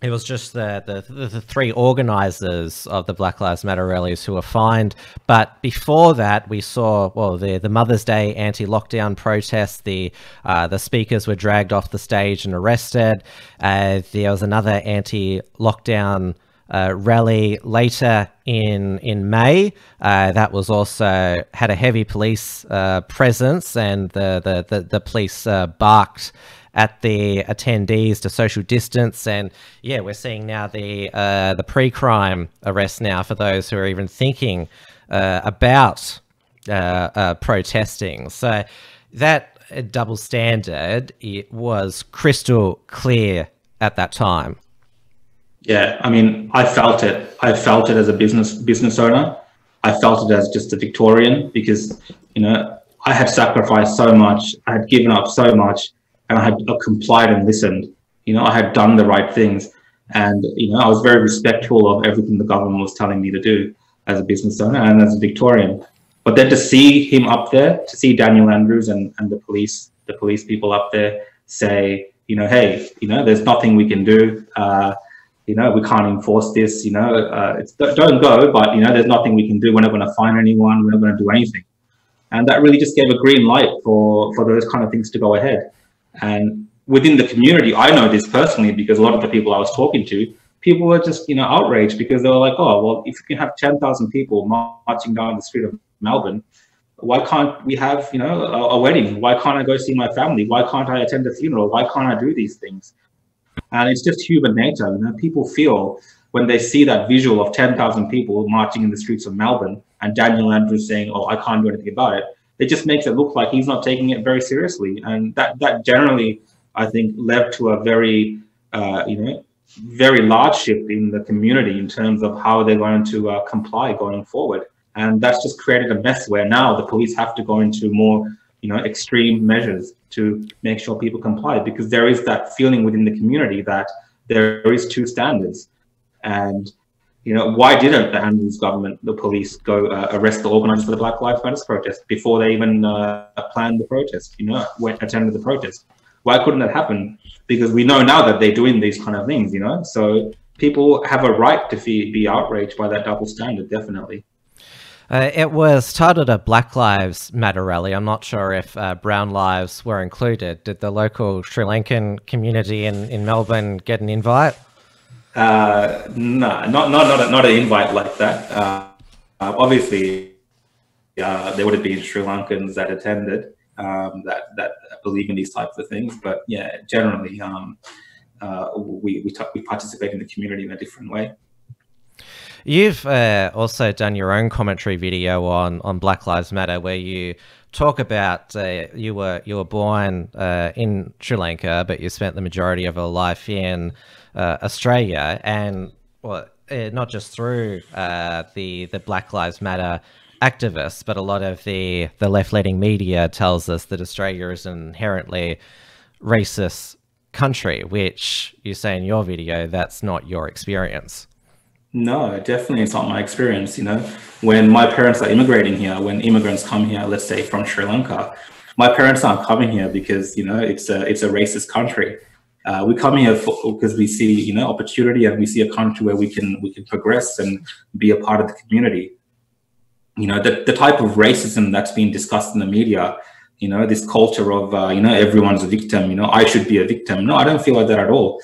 it was just the, the, the, three organizers of the Black Lives Matter rallies who were fined. But before that, we saw, well, the, the Mother's Day anti-lockdown protest. The, uh, the speakers were dragged off the stage and arrested. Uh, there was another anti-lockdown uh, rally later in in May. Uh, that was also had a heavy police uh, presence, and the the the, the police uh, barked at the attendees to social distance. And yeah, we're seeing now the uh, the pre-crime arrest now for those who are even thinking uh, about protesting. So that double standard it was crystal clear at that time. Yeah, I mean, I felt it. I felt it as a business business owner. I felt it as just a Victorian because, you know, I had sacrificed so much. I had given up so much, and I had complied and listened. You know, I had done the right things, and you know, I was very respectful of everything the government was telling me to do as a business owner and as a Victorian. But then to see him up there, to see Daniel Andrews and, and the police, the police people up there say, you know, hey, you know, there's nothing we can do. Uh, you know, we can't enforce this, you know, uh, don't go, but, you know, there's nothing we can do. We're not going to fine anyone. We're not going to do anything. And that really just gave a green light for, for those kind of things to go ahead. And within the community, I know this personally because a lot of the people I was talking to, people were just, you know, outraged because they were like, oh, well, if you can have 10,000 people marching down the street of Melbourne, why can't we have, you know, a, a wedding? Why can't I go see my family? Why can't I attend a funeral? Why can't I do these things? And it's just human nature. You know, people feel when they see that visual of 10,000 people marching in the streets of Melbourne and Daniel Andrews saying, oh, I can't do anything about it, it just makes it look like he's not taking it very seriously. And that, that generally, I think, led to a very, uh, you know, very large shift in the community in terms of how they're going to uh, comply going forward. And that's just created a mess where now the police have to go into more you know, extreme measures to make sure people comply because there is that feeling within the community that there is two standards. And, you know, why didn't the Andrews government, the police, go uh, arrest the organizers for the Black Lives Matter protest before they even uh, planned the protest, you know, went, attended the protest? Why couldn't that happen? Because we know now that they're doing these kind of things, you know? So people have a right to be, be outraged by that double standard, definitely. Uh, it was titled a Black Lives Matter rally. I'm not sure if uh, brown lives were included. Did the local Sri Lankan community in, in Melbourne get an invite? Uh, no, not not not, a, not an invite like that. Uh, uh, obviously, uh, there would have been Sri Lankans that attended um, that that believe in these types of things. But yeah, generally, um, we we, we participate in the community in a different way. You've uh, also done your own commentary video on, on Black Lives Matter, where you talk about uh, you were you were born uh, in Sri Lanka, but you spent the majority of your life in uh, Australia, and well, uh, not just through uh, the the Black Lives Matter activists, but a lot of the the left leaning media tells us that Australia is an inherently racist country, which you say in your video that's not your experience. No, definitely it's not my experience. You know, when my parents are immigrating here, when immigrants come here, let's say from Sri Lanka, my parents aren't coming here because you know it's a it's a racist country. Uh, we come here because we see you know opportunity and we see a country where we can we can progress and be a part of the community. You know, the the type of racism that's being discussed in the media. You know, this culture of uh, you know everyone's a victim. You know, I should be a victim. No, I don't feel like that at all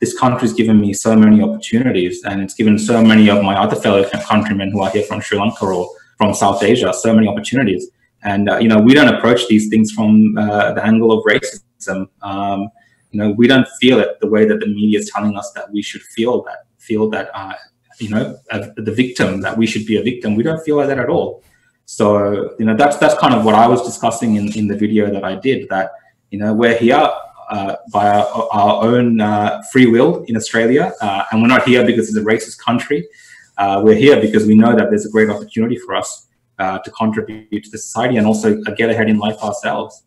this country's given me so many opportunities and it's given so many of my other fellow countrymen who are here from Sri Lanka or from South Asia so many opportunities. And, uh, you know, we don't approach these things from uh, the angle of racism. Um, you know, we don't feel it the way that the media is telling us that we should feel that, feel that, uh, you know, the victim, that we should be a victim. We don't feel like that at all. So, you know, that's, that's kind of what I was discussing in, in the video that I did that, you know, we're here uh, by our, our own uh, free will in Australia. Uh, and we're not here because it's a racist country. Uh, we're here because we know that there's a great opportunity for us uh, to contribute to the society and also get ahead in life ourselves.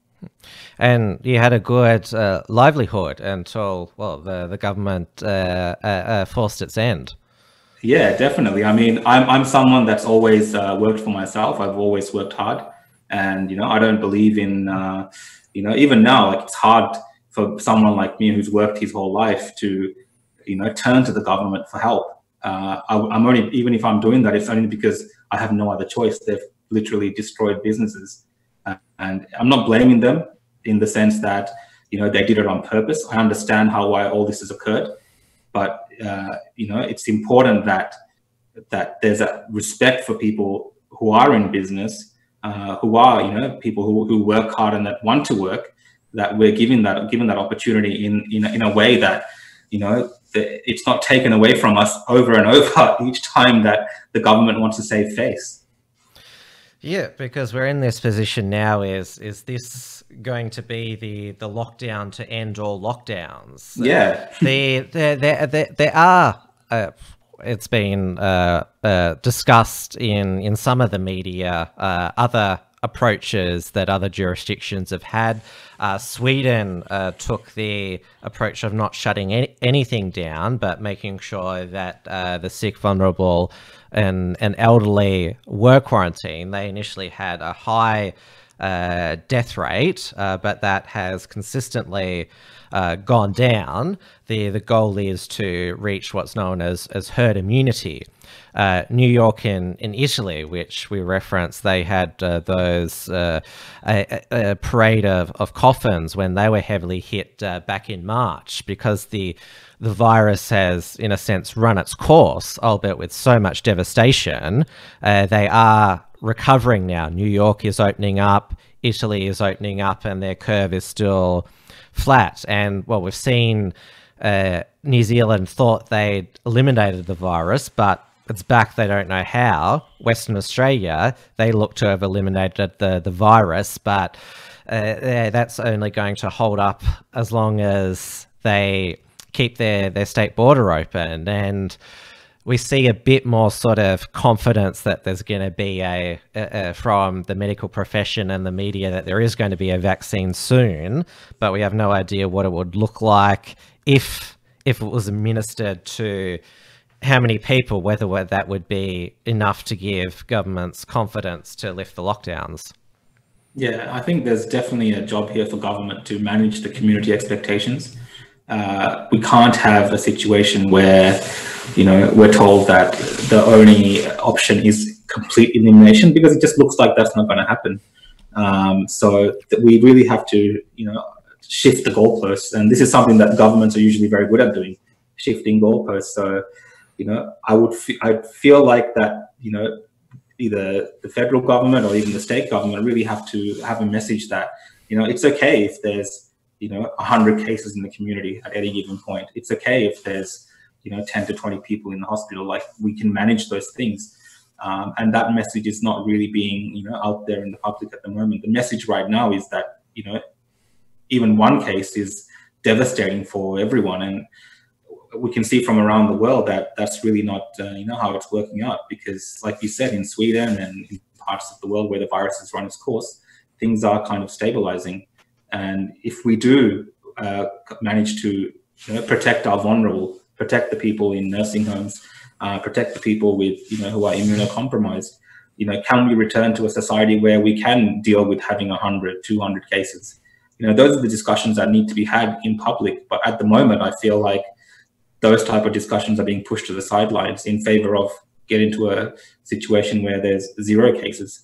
And you had a good uh, livelihood until, well, the, the government forced its end. Yeah, definitely. I mean, I'm, I'm someone that's always worked for myself. I've always worked hard. And, you know, I don't believe in, you know, even now, like it's hard for someone like me who's worked his whole life to, you know, turn to the government for help. Uh, I, am only even if I'm doing that, it's only because I have no other choice. They've literally destroyed businesses, uh, and I'm not blaming them in the sense that you know they did it on purpose. I understand how why all this has occurred, but uh, you know it's important that that there's a respect for people who are in business, uh, who are you know people who, who work hard and that want to work, that we're giving that given that opportunity in in, in a way that you know it's not taken away from us over and over each time that the government wants to save face. Yeah, because we're in this position now. Is is this going to be the the lockdown to end all lockdowns? Yeah, there there there there, there are. Uh, it's been uh, uh, discussed in in some of the media. Uh, other approaches that other jurisdictions have had. Uh, Sweden uh, took the approach of not shutting any anything down, but making sure that uh, the sick, vulnerable, and, and elderly were quarantined. They initially had a high uh, death rate, uh, but that has consistently uh, gone down. The, the goal is to reach what's known as, as herd immunity uh, New York and in Italy, which we referenced, they had uh, those uh, a, a, parade of, of coffins when they were heavily hit back in March because the the virus has, in a sense, run its course, albeit with so much devastation. They are recovering now. New York is opening up, Italy is opening up, and their curve is still flat. And well, we've seen. Uh, New Zealand thought they'd eliminated the virus, but it's back, they don't know how. Western Australia, they look to have eliminated the, the virus, but uh, that's only going to hold up as long as they keep their, their state border open. And we see a bit more sort of confidence that there's going to be a, a, a, from the medical profession and the media that there is going to be a vaccine soon, but we have no idea what it would look like if if it was administered to how many people, whether that would be enough to give governments confidence to lift the lockdowns. Yeah, I think there's definitely a job here for government to manage the community expectations. We can't have a situation where, you know, we're told that the only option is complete elimination because it just looks like that's not going to happen. Um, so we really have to, you know, shift the goalposts, and this is something that governments are usually very good at doing, shifting goalposts. So you know, I would I feel like that, you know, either the federal government or even the state government really have to have a message that, you know, it's okay if there's, you know, 100 cases in the community at any given point. It's okay if there's, you know, 10 to 20 people in the hospital. Like we can manage those things. Um, and that message is not really being, you know, out there in the public at the moment. The message right now is that, you know, even one case is devastating for everyone. And we can see from around the world that that's really not uh, you know how it's working out because like you said in sweden and in parts of the world where the virus has run its course things are kind of stabilizing and if we do uh, manage to you know, protect our vulnerable protect the people in nursing homes uh, protect the people with you know who are immunocompromised. You know, can we return to a society where we can deal with having 100, 200 cases? You know, those are the discussions that need to be had in public. But at the moment, I feel like those type of discussions are being pushed to the sidelines in favor of get into a situation where there's zero cases.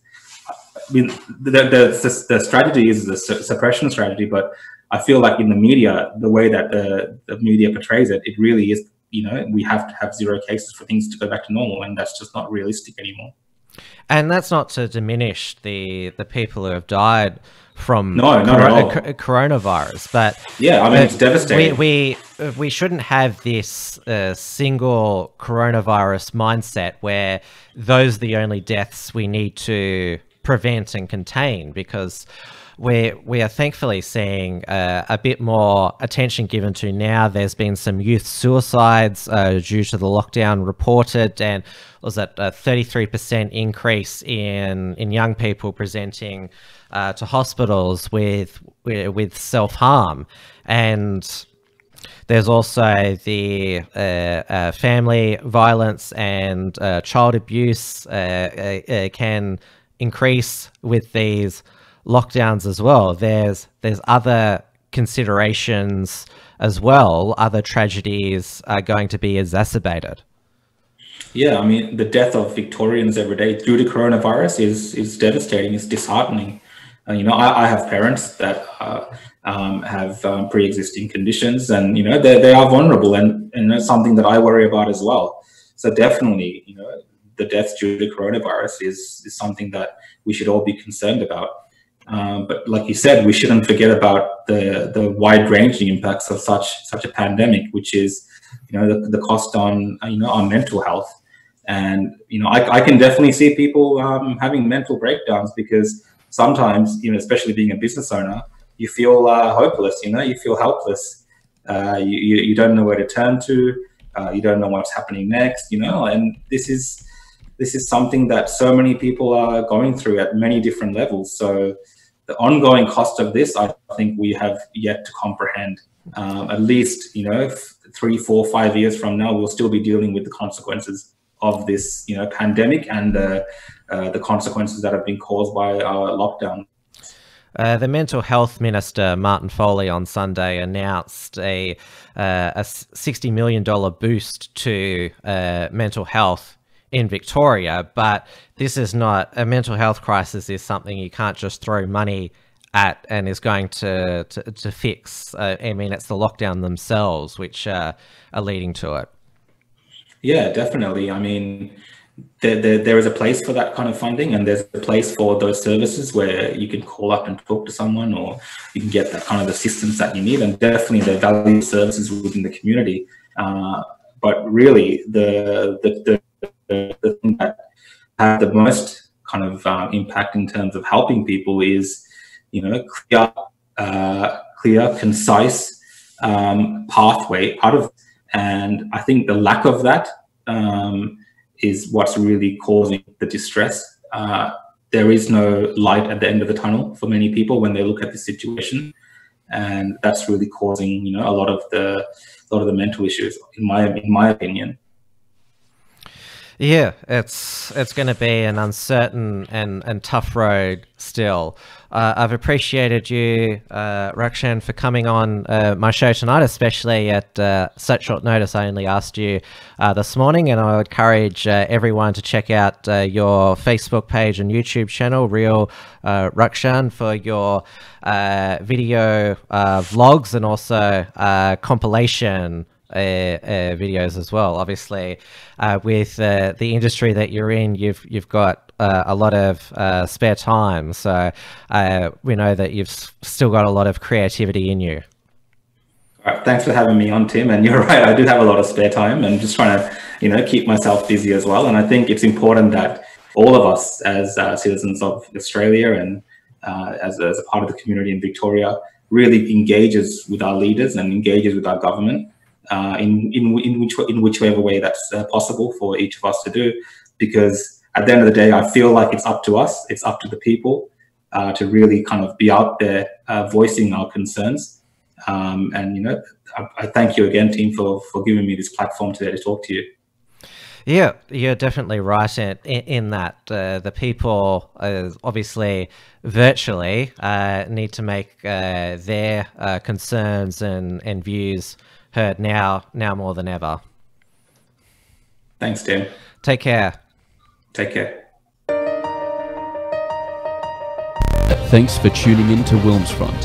I mean, the, the, the strategy is the suppression strategy, but I feel like in the media, the way that the, the media portrays it, it really is, you know, we have to have zero cases for things to go back to normal, and that's just not realistic anymore. And that's not to diminish the the people who have died from no, cor- coronavirus, but yeah, I mean it's devastating. We we, we shouldn't have this uh, single coronavirus mindset where those are the only deaths we need to prevent and contain because we we are thankfully seeing uh, a bit more attention given to now. There's been some youth suicides uh, due to the lockdown reported, and was that a 33% increase in in young people presenting uh, to hospitals with with self harm, and there's also the uh, uh, family violence and uh, child abuse uh, uh, can increase with these lockdowns as well. There's there's other considerations as well. Other tragedies are going to be exacerbated. Yeah, I mean the death of Victorians every day due to coronavirus is is devastating. It's disheartening. Uh, you know, I, I, have parents that uh, um, have um, pre-existing conditions, and you know they they are vulnerable, and and it's something that I worry about as well. So definitely, you know, the deaths due to coronavirus is is something that we should all be concerned about. Um, but like you said, we shouldn't forget about the the wide ranging impacts of such such a pandemic, which is you know the, the cost on you know on mental health. And you know, I, I can definitely see people um, having mental breakdowns because sometimes, you know, especially being a business owner, you feel uh, hopeless. You know, you feel helpless. Uh, you, you, you don't know where to turn to. Uh, you don't know what's happening next. You know, and this is this is something that so many people are going through at many different levels. So the ongoing cost of this, I think we have yet to comprehend. Um, at least, you know, three, four, five years from now, we'll still be dealing with the consequences of this, you know, pandemic and uh, uh, the consequences that have been caused by our lockdown. Uh, the mental health minister Martin Foley on Sunday announced a uh, a sixty million dollar boost to uh, mental health in Victoria, but this is not a mental health crisis. Is something you can't just throw money at and is going to to, to fix. Uh, I mean, it's the lockdown themselves which uh, are leading to it. Yeah, definitely. I mean, there, there, there is a place for that kind of funding, and there's a place for those services where you can call up and talk to someone, or you can get that kind of assistance that you need, and definitely the value services within the community. Uh, but really, the the, the the thing that had the most kind of uh, impact in terms of helping people is, you know, clear, uh, clear, concise um, pathway out of. And I think the lack of that um, is what's really causing the distress. Uh, there is no light at the end of the tunnel for many people when they look at the situation, and that's really causing, you know, a lot of the a lot of the mental issues, in my in my opinion. Yeah, it's it's going to be an uncertain and, and tough road still. Uh, I've appreciated you, uh, Rukshan, for coming on uh, my show tonight, especially at uh, such short notice. I only asked you uh, this morning, and I would encourage uh, everyone to check out uh, your Facebook page and YouTube channel, Real Rukshan, for your video vlogs and also compilation videos as well. Obviously, uh, with uh, the industry that you're in, you've you've got uh, a lot of uh, spare time, so we know that you've still got a lot of creativity in you. Thanks for having me on, Tim. And you're right, I do have a lot of spare time, and just trying to, you know, keep myself busy as well. And I think it's important that all of us, as citizens of Australia and as, as a part of the community in Victoria, really engages with our leaders and engages with our government uh, in, in, in, which, in whichever way that's uh, possible for each of us to do. Because at the end of the day, I feel like it's up to us, it's up to the people uh, to really kind of be out there uh, voicing our concerns. Um, and, you know, I, I, thank you again, team, for, for giving me this platform today to talk to you. Yeah, you're definitely right in, in that uh, the people, uh, obviously, virtually, need to make their concerns and, and views heard now, now more than ever. Thanks, Tim. Take care. Take care. Thanks for tuning in to WilmsFront.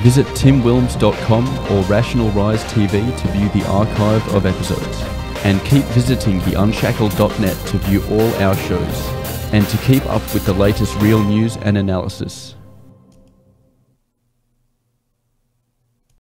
Visit timwilms.com or Rational Rise TV to view the archive of episodes. And keep visiting theunshackled.net to view all our shows. And to keep up with the latest real news and analysis.